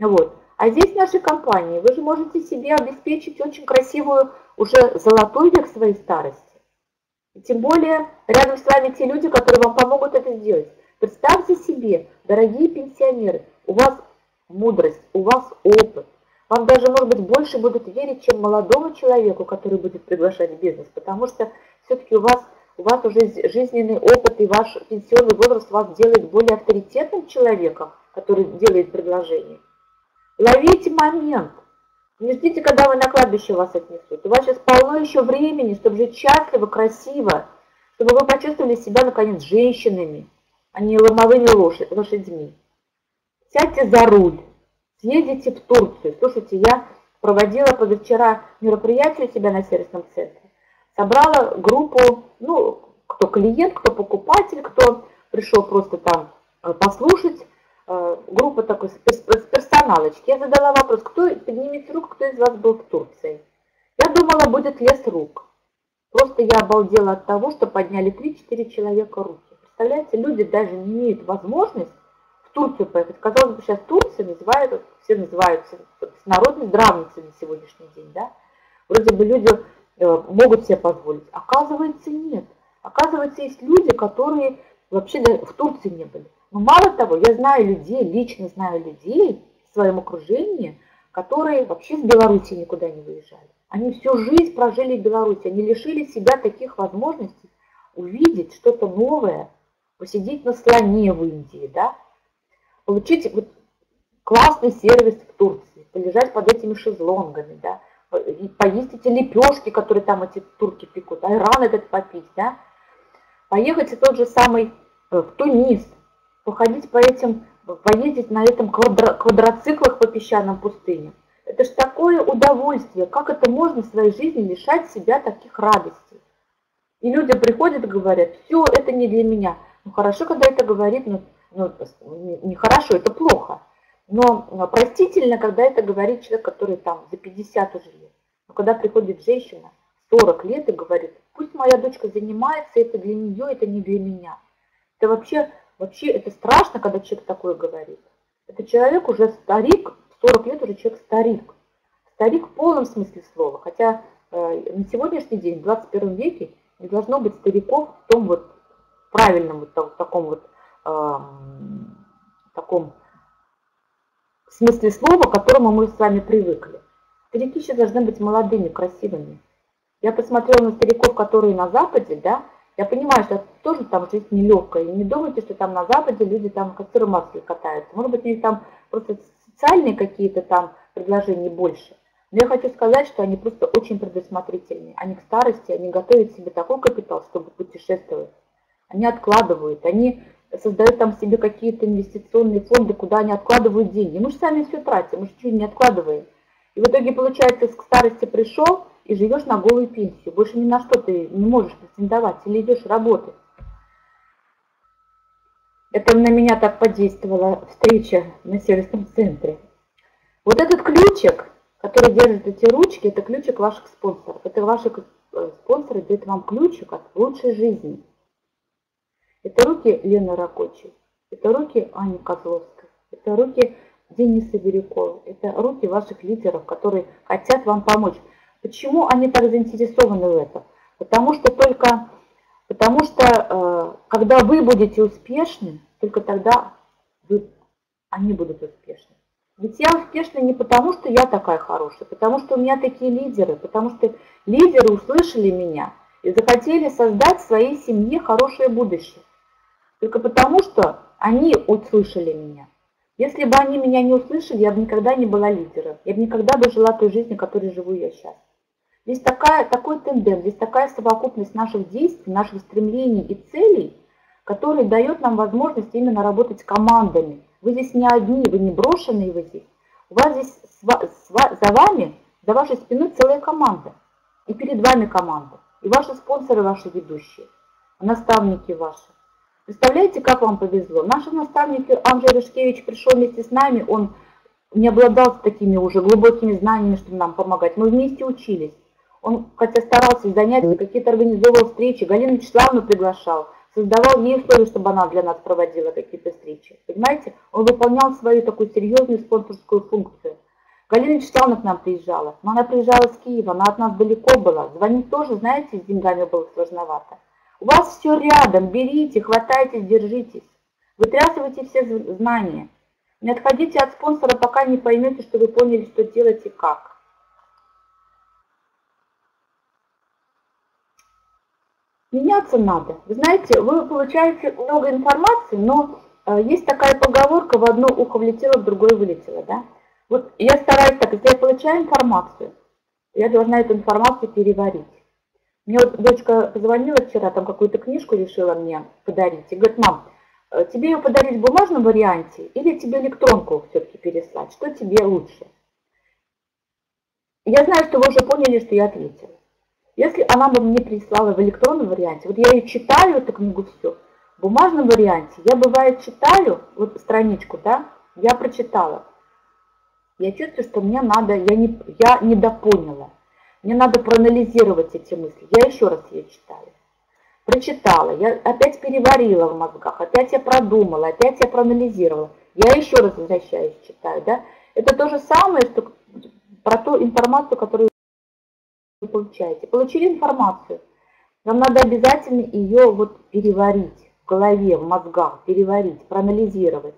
Вот. А здесь в нашей компании вы же можете себе обеспечить очень красивую уже золотой век своей старости. И тем более рядом с вами те люди, которые вам помогут это сделать. Представьте себе, дорогие пенсионеры, у вас мудрость, у вас опыт, вам даже, может быть, больше будут верить, чем молодому человеку, который будет приглашать в бизнес, потому что все-таки у вас, у вас уже жизненный опыт и ваш пенсионный возраст вас делает более авторитетным человеком, который делает предложение. Ловите момент. Не ждите, когда вы на кладбище вас отнесут. У вас сейчас полно еще времени, чтобы жить счастливо, красиво, чтобы вы почувствовали себя, наконец, женщинами, а не ломовыми лошадьми. Сядьте за руль съездите в Турцию. Слушайте, я проводила позавчера мероприятие у себя на сервисном центре. Собрала группу, ну, кто клиент, кто покупатель, кто пришел просто там э, послушать. Э, группа такой с персоналочки. Я задала вопрос, кто, поднимите руку, кто из вас был в Турции. Я думала, будет лес рук. Просто я обалдела от того, что подняли 3-4 человека руки. Представляете, люди даже не имеют возможность в Турцию поехать. Казалось бы, сейчас Турция называют, все называются народной здравницей на сегодняшний день, да? Вроде бы люди э, могут себе позволить. Оказывается, нет. Оказывается, есть люди, которые вообще в Турции не были. Но мало того, я знаю людей, лично знаю людей в своем окружении, которые вообще с Беларуси никуда не выезжали. Они всю жизнь прожили в Беларуси, они лишили себя таких возможностей увидеть что-то новое, посидеть на слоне в Индии, да, получить вот классный сервис в Турции, полежать под этими шезлонгами, да, и поесть эти лепешки, которые там эти турки пекут, айран этот попить, да, поехать в тот же самый э, в Тунис, походить по этим, поездить на этом квадро, квадроциклах по песчаным пустыням. Это же такое удовольствие, как это можно в своей жизни лишать себя таких радостей. И люди приходят и говорят, все, это не для меня. Ну хорошо, когда это говорит, ну, ну, нехорошо, это плохо. Но а, простительно, когда это говорит человек, который там за 50 уже лет. Но когда приходит женщина 40 лет и говорит, пусть моя дочка занимается, это для нее, это не для меня. Это вообще, вообще это страшно, когда человек такое говорит. Это человек уже старик, 40 лет уже человек старик. Старик в полном смысле слова. Хотя э, на сегодняшний день, в 21 веке, не должно быть стариков в том вот правильном, вот, в таком вот таком смысле слова, к которому мы с вами привыкли. Старики еще должны быть молодыми, красивыми. Я посмотрела на стариков, которые на Западе, да, я понимаю, что тоже там жизнь нелегкая. И не думайте, что там на Западе люди там костеры маски катаются. Может быть, у них там просто социальные какие-то там предложения больше. Но я хочу сказать, что они просто очень предусмотрительные. Они к старости, они готовят себе такой капитал, чтобы путешествовать. Они откладывают, они создают там себе какие-то инвестиционные фонды, куда они откладывают деньги. Мы же сами все тратим, мы же ничего не откладываем. И в итоге, получается, к старости пришел, и живешь на голую пенсию. Больше ни на что ты не можешь претендовать или идешь работать. Это на меня так подействовала встреча на сервисном центре. Вот этот ключик, который держит эти ручки, это ключик ваших спонсоров. Это ваши э, спонсоры дают вам ключик от лучшей жизни. Это руки Лены Ракочи, это руки Ани Козловской, это руки Дениса Бирюкова, это руки ваших лидеров, которые хотят вам помочь. Почему они так заинтересованы в этом? Потому что только Потому что э, когда вы будете успешны, только тогда вы, они будут успешны. Ведь я успешна не потому, что я такая хорошая, потому что у меня такие лидеры, потому что лидеры услышали меня и захотели создать в своей семье хорошее будущее. Только потому, что они услышали меня. Если бы они меня не услышали, я бы никогда не была лидером. Я бы никогда бы жила той жизнью, которой живу я сейчас. Здесь такая, такой тендент, здесь такая совокупность наших действий, наших стремлений и целей, который дает нам возможность именно работать командами. Вы здесь не одни, вы не брошенные вы здесь. У вас здесь за вами, за вашей спиной целая команда. И перед вами команда. И ваши спонсоры, ваши ведущие, наставники ваши. Представляете, как вам повезло? Наш наставник Анжей Рышкевич пришел вместе с нами, он не обладал такими уже глубокими знаниями, чтобы нам помогать. Мы вместе учились. Он, хотя старался занятия, какие-то организовывал встречи, Галину Вячеславовну приглашал, создавал ей условия, чтобы она для нас проводила какие-то встречи. Понимаете? Он выполнял свою такую серьезную спонсорскую функцию. Галина Вячеславовна к нам приезжала, но она приезжала с Киева, она от нас далеко была. Звонить тоже, знаете, с деньгами было сложновато. У вас все рядом, берите, хватайтесь, держитесь. Вытрясывайте все знания. Не отходите от спонсора, пока не поймете, что вы поняли, что делать и как. Меняться надо. Вы знаете, вы получаете много информации, но э, есть такая поговорка, в одно ухо влетело, в другое вылетело. Да? Вот я стараюсь так, если я получаю информацию, я должна эту информацию переварить. Мне вот дочка позвонила вчера, там какую-то книжку решила мне подарить, и говорит, мам, э, тебе ее подарить в бумажном варианте или тебе электронку все-таки переслать? Что тебе лучше? Я знаю, что вы уже поняли, что я ответила. Если она бы мне прислала в электронном варианте, вот я ее читаю, эту книгу все, в бумажном варианте, я бывает читаю, вот страничку, да, я прочитала. Я чувствую, что мне надо, я не, я недопоняла. Мне надо проанализировать эти мысли. Я еще раз ее читаю. Прочитала, я опять переварила в мозгах, опять я продумала, опять я проанализировала. Я еще раз возвращаюсь, читаю, да. Это то же самое, что про ту информацию, которую вы получаете. Получили информацию. Вам надо обязательно ее вот переварить в голове, в мозгах, переварить, проанализировать,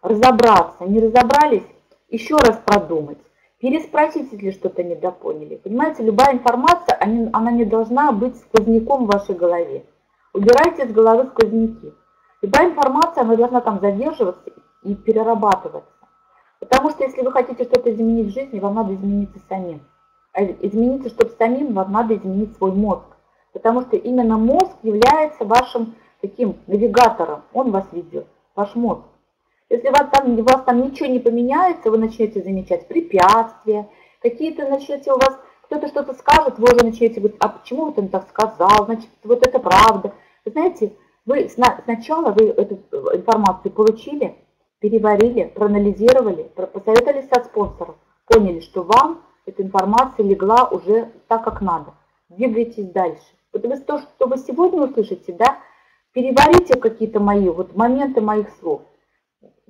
разобраться. Не разобрались, еще раз продумать. Переспросить, если что-то недопоняли. Понимаете, любая информация, она не должна быть сквозняком в вашей голове. Убирайте из головы сквозняки. Любая информация, она должна там задерживаться и перерабатываться. Потому что если вы хотите что-то изменить в жизни, вам надо измениться самим. А измениться, чтобы самим вам надо изменить свой мозг. Потому что именно мозг является вашим таким навигатором, он вас ведет, ваш мозг. Если у вас там, у вас там ничего не поменяется, вы начнете замечать препятствия, какие-то начнете у вас, кто-то что-то скажет, вы уже начнете говорить, а почему вот он так сказал, значит, вот это правда. Вы знаете, вы сначала вы эту информацию получили, переварили, проанализировали, посоветовались со спонсором, поняли, что вам эта информация легла уже так, как надо. Двигайтесь дальше. Вот вы то, что вы сегодня услышите, да, переварите какие-то мои, вот моменты моих слов.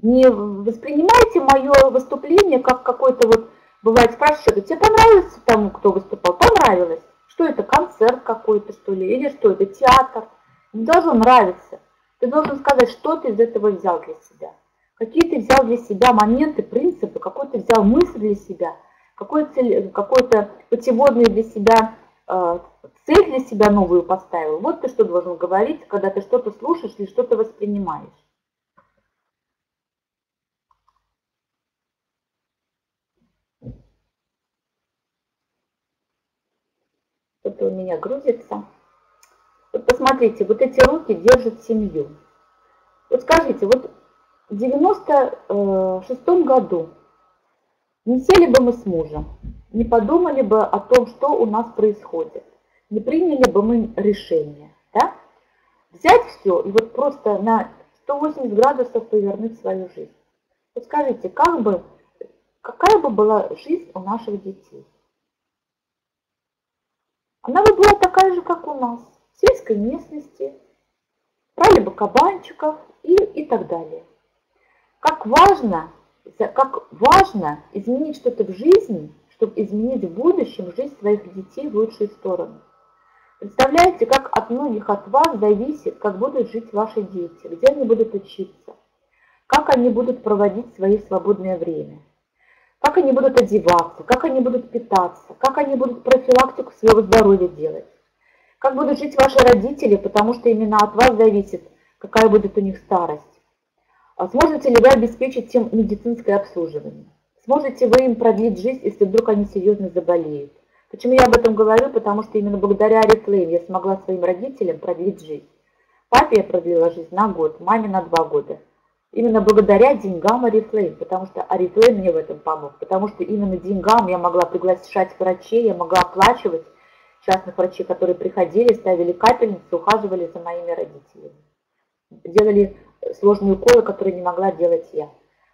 Не воспринимайте мое выступление как какой-то вот, бывает, спрашивают, тебе понравилось тому, кто выступал? Понравилось. Что это, концерт какой-то, что ли, или что это, театр? Не должно нравиться. Ты должен сказать, что ты из этого взял для себя. Какие ты взял для себя моменты, принципы, какой ты взял мысль для себя – какой-то путеводный для себя, э, цель для себя новую поставил. Вот ты что должен говорить, когда ты что-то слушаешь или что-то воспринимаешь. Что-то у меня грузится. Вот посмотрите, вот эти руки держат семью. Вот скажите, вот в 96 году Не сели бы мы с мужем, не подумали бы о том, что у нас происходит, не приняли бы мы решение, да? Взять все и вот просто на 180 градусов повернуть свою жизнь. Вот скажите, как бы, какая бы была жизнь у наших детей? Она бы была такая же, как у нас, в сельской местности, брали бы кабанчиков и, и так далее. Как важно, как важно изменить что-то в жизни, чтобы изменить в будущем жизнь своих детей в лучшую сторону. Представляете, как от многих от вас зависит, как будут жить ваши дети, где они будут учиться, как они будут проводить свое свободное время, как они будут одеваться, как они будут питаться, как они будут профилактику своего здоровья делать, как будут жить ваши родители, потому что именно от вас зависит, какая будет у них старость. А сможете ли вы обеспечить им медицинское обслуживание? Сможете вы им продлить жизнь, если вдруг они серьезно заболеют? Почему я об этом говорю? Потому что именно благодаря Арифлейм я смогла своим родителям продлить жизнь. Папе я продлила жизнь на год, маме на два года. Именно благодаря деньгам Арифлейм, потому что Арифлейм мне в этом помог. Потому что именно деньгам я могла приглашать врачей, я могла оплачивать частных врачей, которые приходили, ставили капельницы, ухаживали за моими родителями. Делали сложные уколы, которые не могла делать я.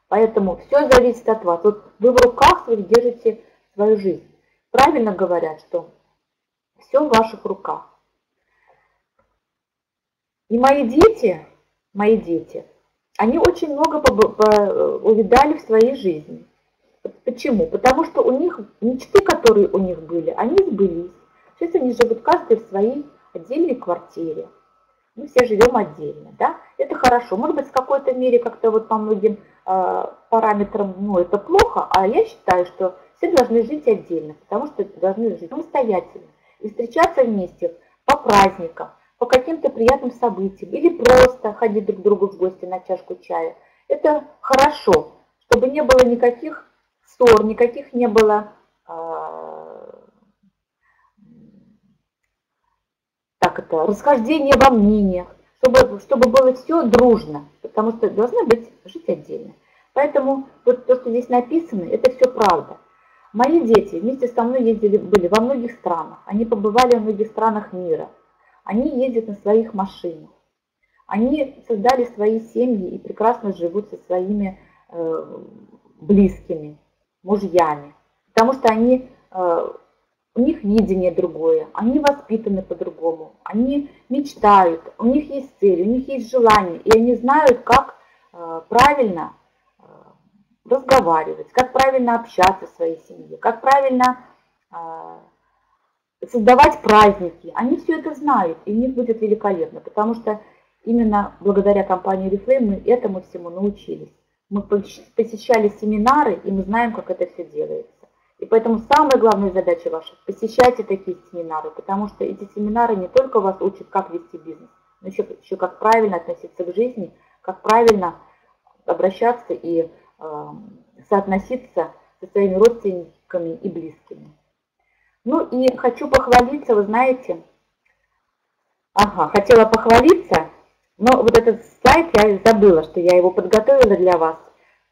Поэтому все зависит от вас. Вот вы в руках своих держите свою жизнь. Правильно говорят, что все в ваших руках. И мои дети, мои дети, они очень много увидали в своей жизни. Почему? Потому что у них мечты, которые у них были, они сбылись. Сейчас они живут каждый в своей отдельной квартире. Мы все живем отдельно, да? Это хорошо. Может быть, в какой-то мере как-то вот по многим э, параметрам, ну, это плохо, а я считаю, что все должны жить отдельно, потому что должны жить самостоятельно и встречаться вместе по праздникам, по каким-то приятным событиям или просто ходить друг к другу в гости на чашку чая. Это хорошо, чтобы не было никаких ссор, никаких не было э, так это, расхождения во мнениях, чтобы, чтобы было все дружно, потому что должны быть жить отдельно. Поэтому вот то, что здесь написано, это все правда. Мои дети вместе со мной ездили, были во многих странах. Они побывали в многих странах мира. Они ездят на своих машинах. Они создали свои семьи и прекрасно живут со своими э, близкими, мужьями. Потому что они, э, у них видение другое, они воспитаны по-другому, они мечтают, у них есть цель, у них есть желание, и они знают, как э, правильно разговаривать, как правильно общаться в своей семье, как правильно а, создавать праздники. Они все это знают, и у них будет великолепно, потому что именно благодаря компании Reflame мы этому всему научились. Мы посещали семинары, и мы знаем, как это все делается. И поэтому самая главная задача ваша – посещайте такие семинары, потому что эти семинары не только вас учат, как вести бизнес, но еще, еще как правильно относиться к жизни, как правильно обращаться и соотноситься со своими родственниками и близкими. Ну и хочу похвалиться, вы знаете, ага, хотела похвалиться, но вот этот слайд я забыла, что я его подготовила для вас,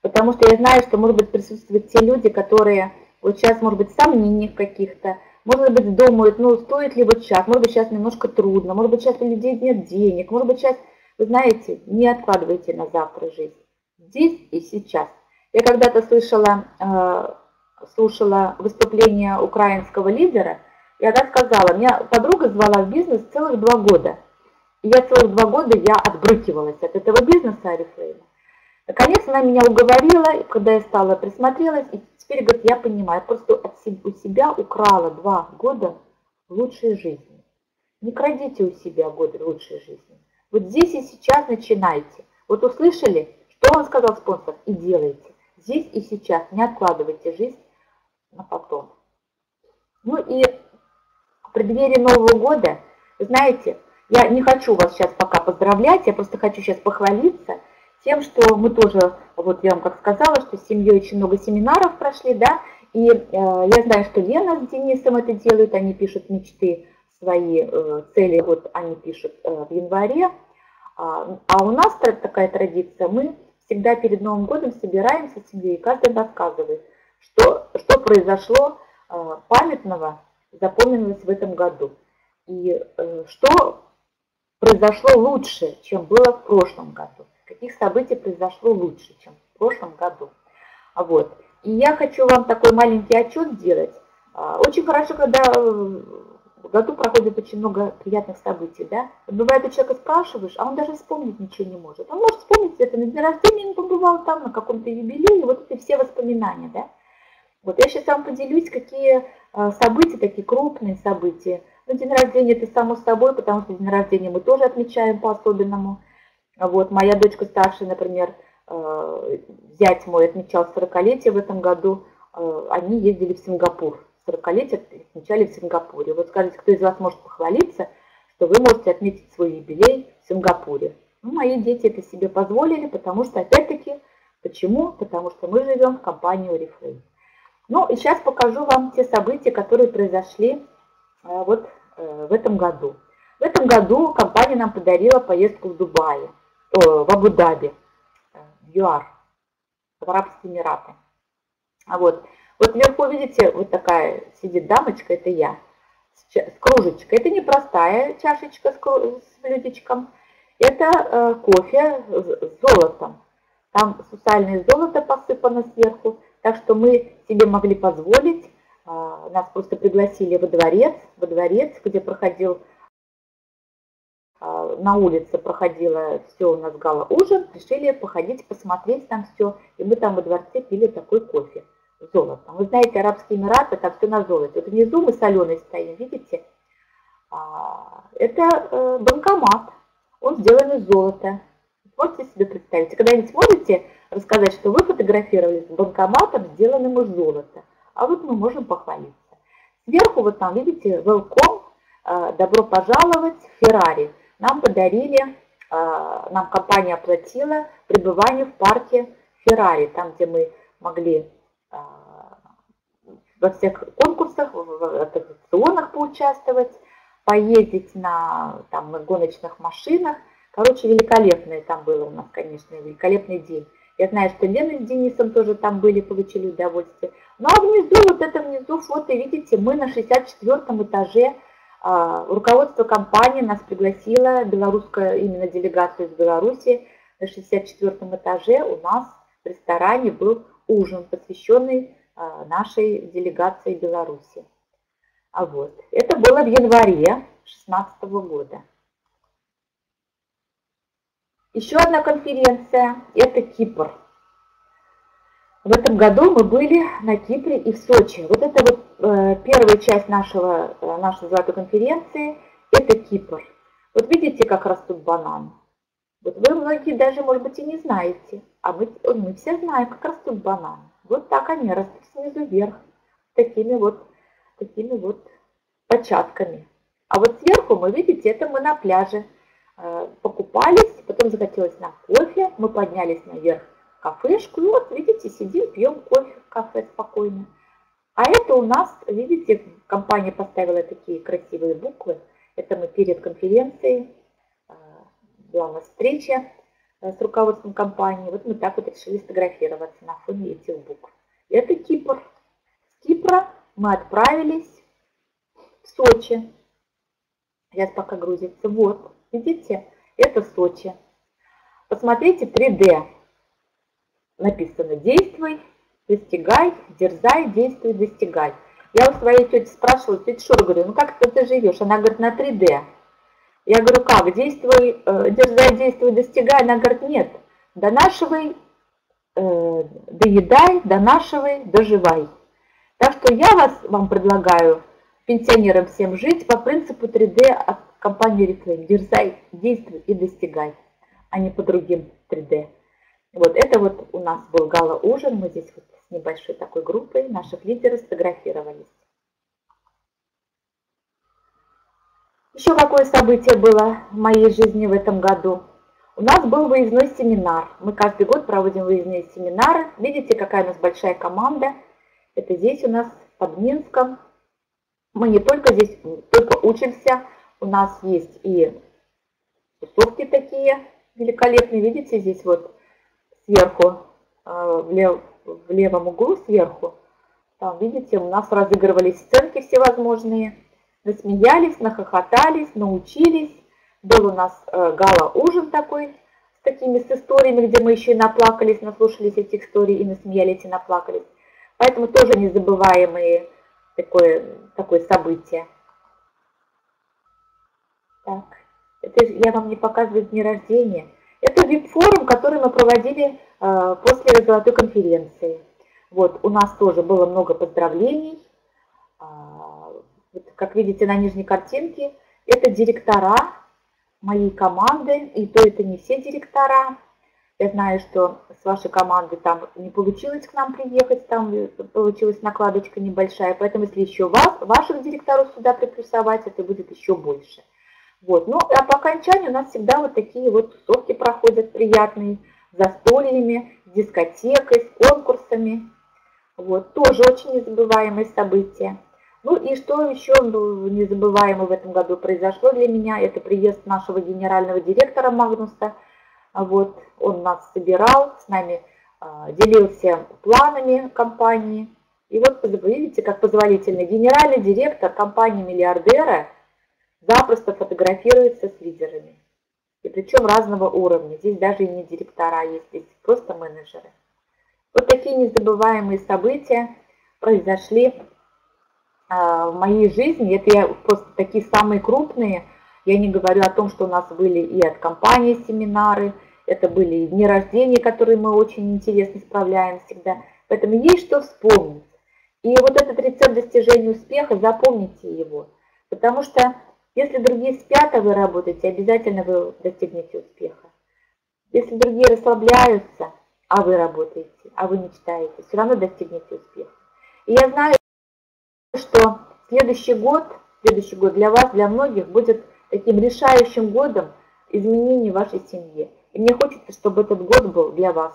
потому что я знаю, что, может быть, присутствуют те люди, которые вот сейчас, может быть, в сомнениях каких-то, может быть, думают, ну, стоит ли вот сейчас, может быть, сейчас немножко трудно, может быть, сейчас у людей нет денег, может быть, сейчас, вы знаете, не откладывайте на завтра жизнь. Здесь и сейчас. Я когда-то слышала, э, слушала выступление украинского лидера, и она сказала, меня подруга звала в бизнес целых два года. И я целых два года я отбрыкивалась от этого бизнеса Арифлейма. Наконец она меня уговорила, когда я стала присмотрелась, и теперь, говорит, я понимаю, я просто от себя, у себя украла два года лучшей жизни. Не крадите у себя годы лучшей жизни. Вот здесь и сейчас начинайте. Вот услышали, что вам сказал спонсор, и делайте здесь и сейчас. Не откладывайте жизнь на потом. Ну и в преддверии Нового года, знаете, я не хочу вас сейчас пока поздравлять, я просто хочу сейчас похвалиться тем, что мы тоже, вот я вам как сказала, что с семьей очень много семинаров прошли, да, и э, я знаю, что Лена с Денисом это делают, они пишут мечты, свои э, цели, вот они пишут э, в январе, а, а у нас такая традиция, мы всегда перед Новым годом собираемся с семьей, и каждый рассказывает, что, что произошло э, памятного, запомнилось в этом году. И э, что произошло лучше, чем было в прошлом году. Каких событий произошло лучше, чем в прошлом году. Вот. И я хочу вам такой маленький отчет сделать. А, очень хорошо, когда в году проходит очень много приятных событий, да. Бывает, у человека спрашиваешь, а он даже вспомнить ничего не может. Он может вспомнить это на день рождения, он побывал там, на каком-то юбилее, вот это все воспоминания, да. Вот я сейчас вам поделюсь, какие а, события, такие крупные события. Ну, день рождения это само собой, потому что день рождения мы тоже отмечаем по-особенному. Вот, моя дочка старшая, например, а, зять мой отмечал 40-летие в этом году, а, они ездили в Сингапур 40-летие отмечали в Сингапуре. Вот скажите, кто из вас может похвалиться, что вы можете отметить свой юбилей в Сингапуре? Ну, мои дети это себе позволили, потому что, опять-таки, почему? Потому что мы живем в компании Oriflame. Ну, и сейчас покажу вам те события, которые произошли э, вот э, в этом году. В этом году компания нам подарила поездку в Дубае, о, в Абу-Даби, э, в ЮАР, в Арабские Эмираты. А вот, вот вверху, видите, вот такая сидит дамочка, это я, с, кружечкой. Это не простая чашечка с, с блюдечком, это э, кофе с золотом. Там сусальное золото посыпано сверху, так что мы себе могли позволить, э, нас просто пригласили во дворец, во дворец, где проходил э, на улице проходила все у нас гала-ужин, решили походить, посмотреть там все, и мы там во дворце пили такой кофе золотом. Вы знаете, Арабские Эмираты, это все на золоте. Вот внизу мы соленый стоим, видите? А, это э, банкомат, он сделан из золота. Можете себе представить? Когда-нибудь сможете рассказать, что вы фотографировали с банкоматом, сделанным из золота? А вот мы можем похвалиться. Сверху вот там, видите, welcome, э, добро пожаловать, Феррари. Нам подарили, э, нам компания оплатила пребывание в парке Феррари, там, где мы могли а, во всех конкурсах, в аттракционах поучаствовать, поездить на, там, гоночных машинах. Короче, великолепный там было у нас, конечно, великолепный день. Я знаю, что Лена с Денисом тоже там были, получили удовольствие. Ну а внизу, вот это внизу фото, видите, мы на 64 этаже. А, руководство компании нас пригласило, белорусская именно делегацию из Беларуси. На 64 этаже у нас в ресторане был ужин, посвященный а, нашей делегации Беларуси. А вот, это было в январе 2016 года. Еще одна конференция – это Кипр. В этом году мы были на Кипре и в Сочи. Вот это вот э, первая часть нашего, э, нашей золотой конференции – это Кипр. Вот видите, как растут бананы. Вот вы многие даже, может быть, и не знаете, а мы, мы все знаем, как растут бананы. Вот так они растут снизу вверх, такими вот, такими вот початками. А вот сверху мы, видите, это мы на пляже э, покупались, потом захотелось нам кофе, мы поднялись наверх кафешку, и вот, видите, сидим, пьем кофе в кафе спокойно. А это у нас, видите, компания поставила такие красивые буквы, это мы перед конференцией была у нас встреча э, с руководством компании. Вот мы так вот решили сфотографироваться на фоне этих букв. Это Кипр. С Кипра мы отправились в Сочи. Сейчас пока грузится. Вот, видите, это Сочи. Посмотрите 3D. Написано «Действуй, достигай, дерзай, действуй, достигай». Я у своей тети спрашивала, тетя Шура, говорю, ну как ты живешь? Она говорит, на 3D. Я говорю, как, действуй, э, дерзай, действуй, достигай. Она говорит, нет, донашивай, э, доедай, донашивай, доживай. Так что я вас, вам предлагаю, пенсионерам всем жить по принципу 3D от компании Reflame. Дерзай, действуй и достигай, а не по другим 3D. Вот это вот у нас был гала-ужин. Мы здесь вот с небольшой такой группой наших лидеров сфотографировались. Еще какое событие было в моей жизни в этом году? У нас был выездной семинар. Мы каждый год проводим выездные семинары. Видите, какая у нас большая команда. Это здесь у нас под Минском. Мы не только здесь только учимся. У нас есть и тусовки такие великолепные. Видите, здесь вот сверху, э, в, лев, в левом углу сверху, Там, видите, у нас разыгрывались сценки всевозможные. Насмеялись, нахохотались, научились. Был у нас э, гала-ужин такой с такими с историями, где мы еще и наплакались, наслушались этих историй и насмеялись и наплакались. Поэтому тоже незабываемые такое, такое событие. Так, это я вам не показываю дни рождения. Вип-форум, который мы проводили э, после золотой конференции. Вот, у нас тоже было много поздравлений. А, как видите на нижней картинке, это директора моей команды, и то это не все директора. Я знаю, что с вашей команды там не получилось к нам приехать, там получилась накладочка небольшая, поэтому если еще вас, ваших директоров сюда приплюсовать, это будет еще больше. Вот. Ну, а по окончанию у нас всегда вот такие вот тусовки проходят приятные, застольями, с дискотекой, с конкурсами. Вот, тоже очень незабываемые события. Ну и что еще незабываемо в этом году произошло для меня, это приезд нашего генерального директора Магнуса. Вот, он нас собирал, с нами а, делился планами компании. И вот видите, как позволительно, генеральный директор компании «Миллиардера» запросто фотографируется с лидерами. И причем разного уровня. Здесь даже и не директора есть, здесь просто менеджеры. Вот такие незабываемые события произошли а, в моей жизни. Это я просто такие самые крупные. Я не говорю о том, что у нас были и от компании семинары, это были и дни рождения, которые мы очень интересно справляем всегда. Поэтому есть что вспомнить. И вот этот рецепт достижения успеха, запомните его. Потому что если другие спят, а вы работаете, обязательно вы достигнете успеха. Если другие расслабляются, а вы работаете, а вы мечтаете, все равно достигнете успеха. И я знаю, что следующий год, следующий год для вас, для многих будет таким решающим годом изменений в вашей семье. И мне хочется, чтобы этот год был для вас.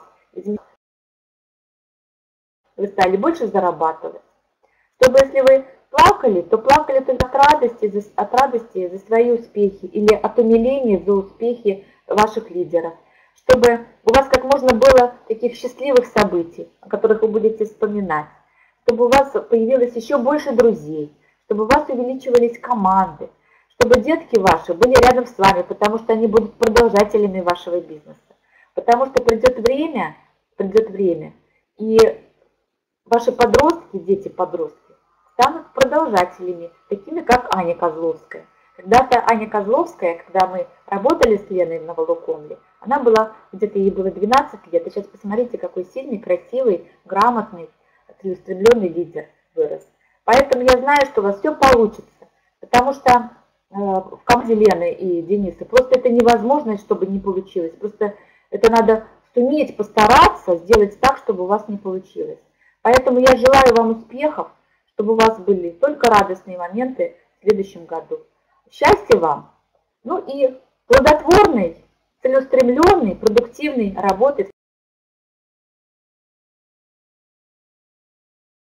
Вы стали больше зарабатывать. Чтобы если вы плакали, то плакали только от радости, от радости за свои успехи или от умиления за успехи ваших лидеров. Чтобы у вас как можно было таких счастливых событий, о которых вы будете вспоминать, чтобы у вас появилось еще больше друзей, чтобы у вас увеличивались команды, чтобы детки ваши были рядом с вами, потому что они будут продолжателями вашего бизнеса. Потому что придет время, придет время, и ваши подростки, дети-подростки, станут продолжателями, такими как Аня Козловская. Когда-то Аня Козловская, когда мы работали с Леной на Волокомле, она была, где-то ей было 12 лет, и сейчас посмотрите, какой сильный, красивый, грамотный, целеустремленный лидер вырос. Поэтому я знаю, что у вас все получится, потому что э, в команде Лены и Дениса просто это невозможно, чтобы не получилось. Просто это надо суметь постараться сделать так, чтобы у вас не получилось. Поэтому я желаю вам успехов, чтобы у вас были только радостные моменты в следующем году. Счастья вам! Ну и плодотворной, целеустремленной, продуктивной работы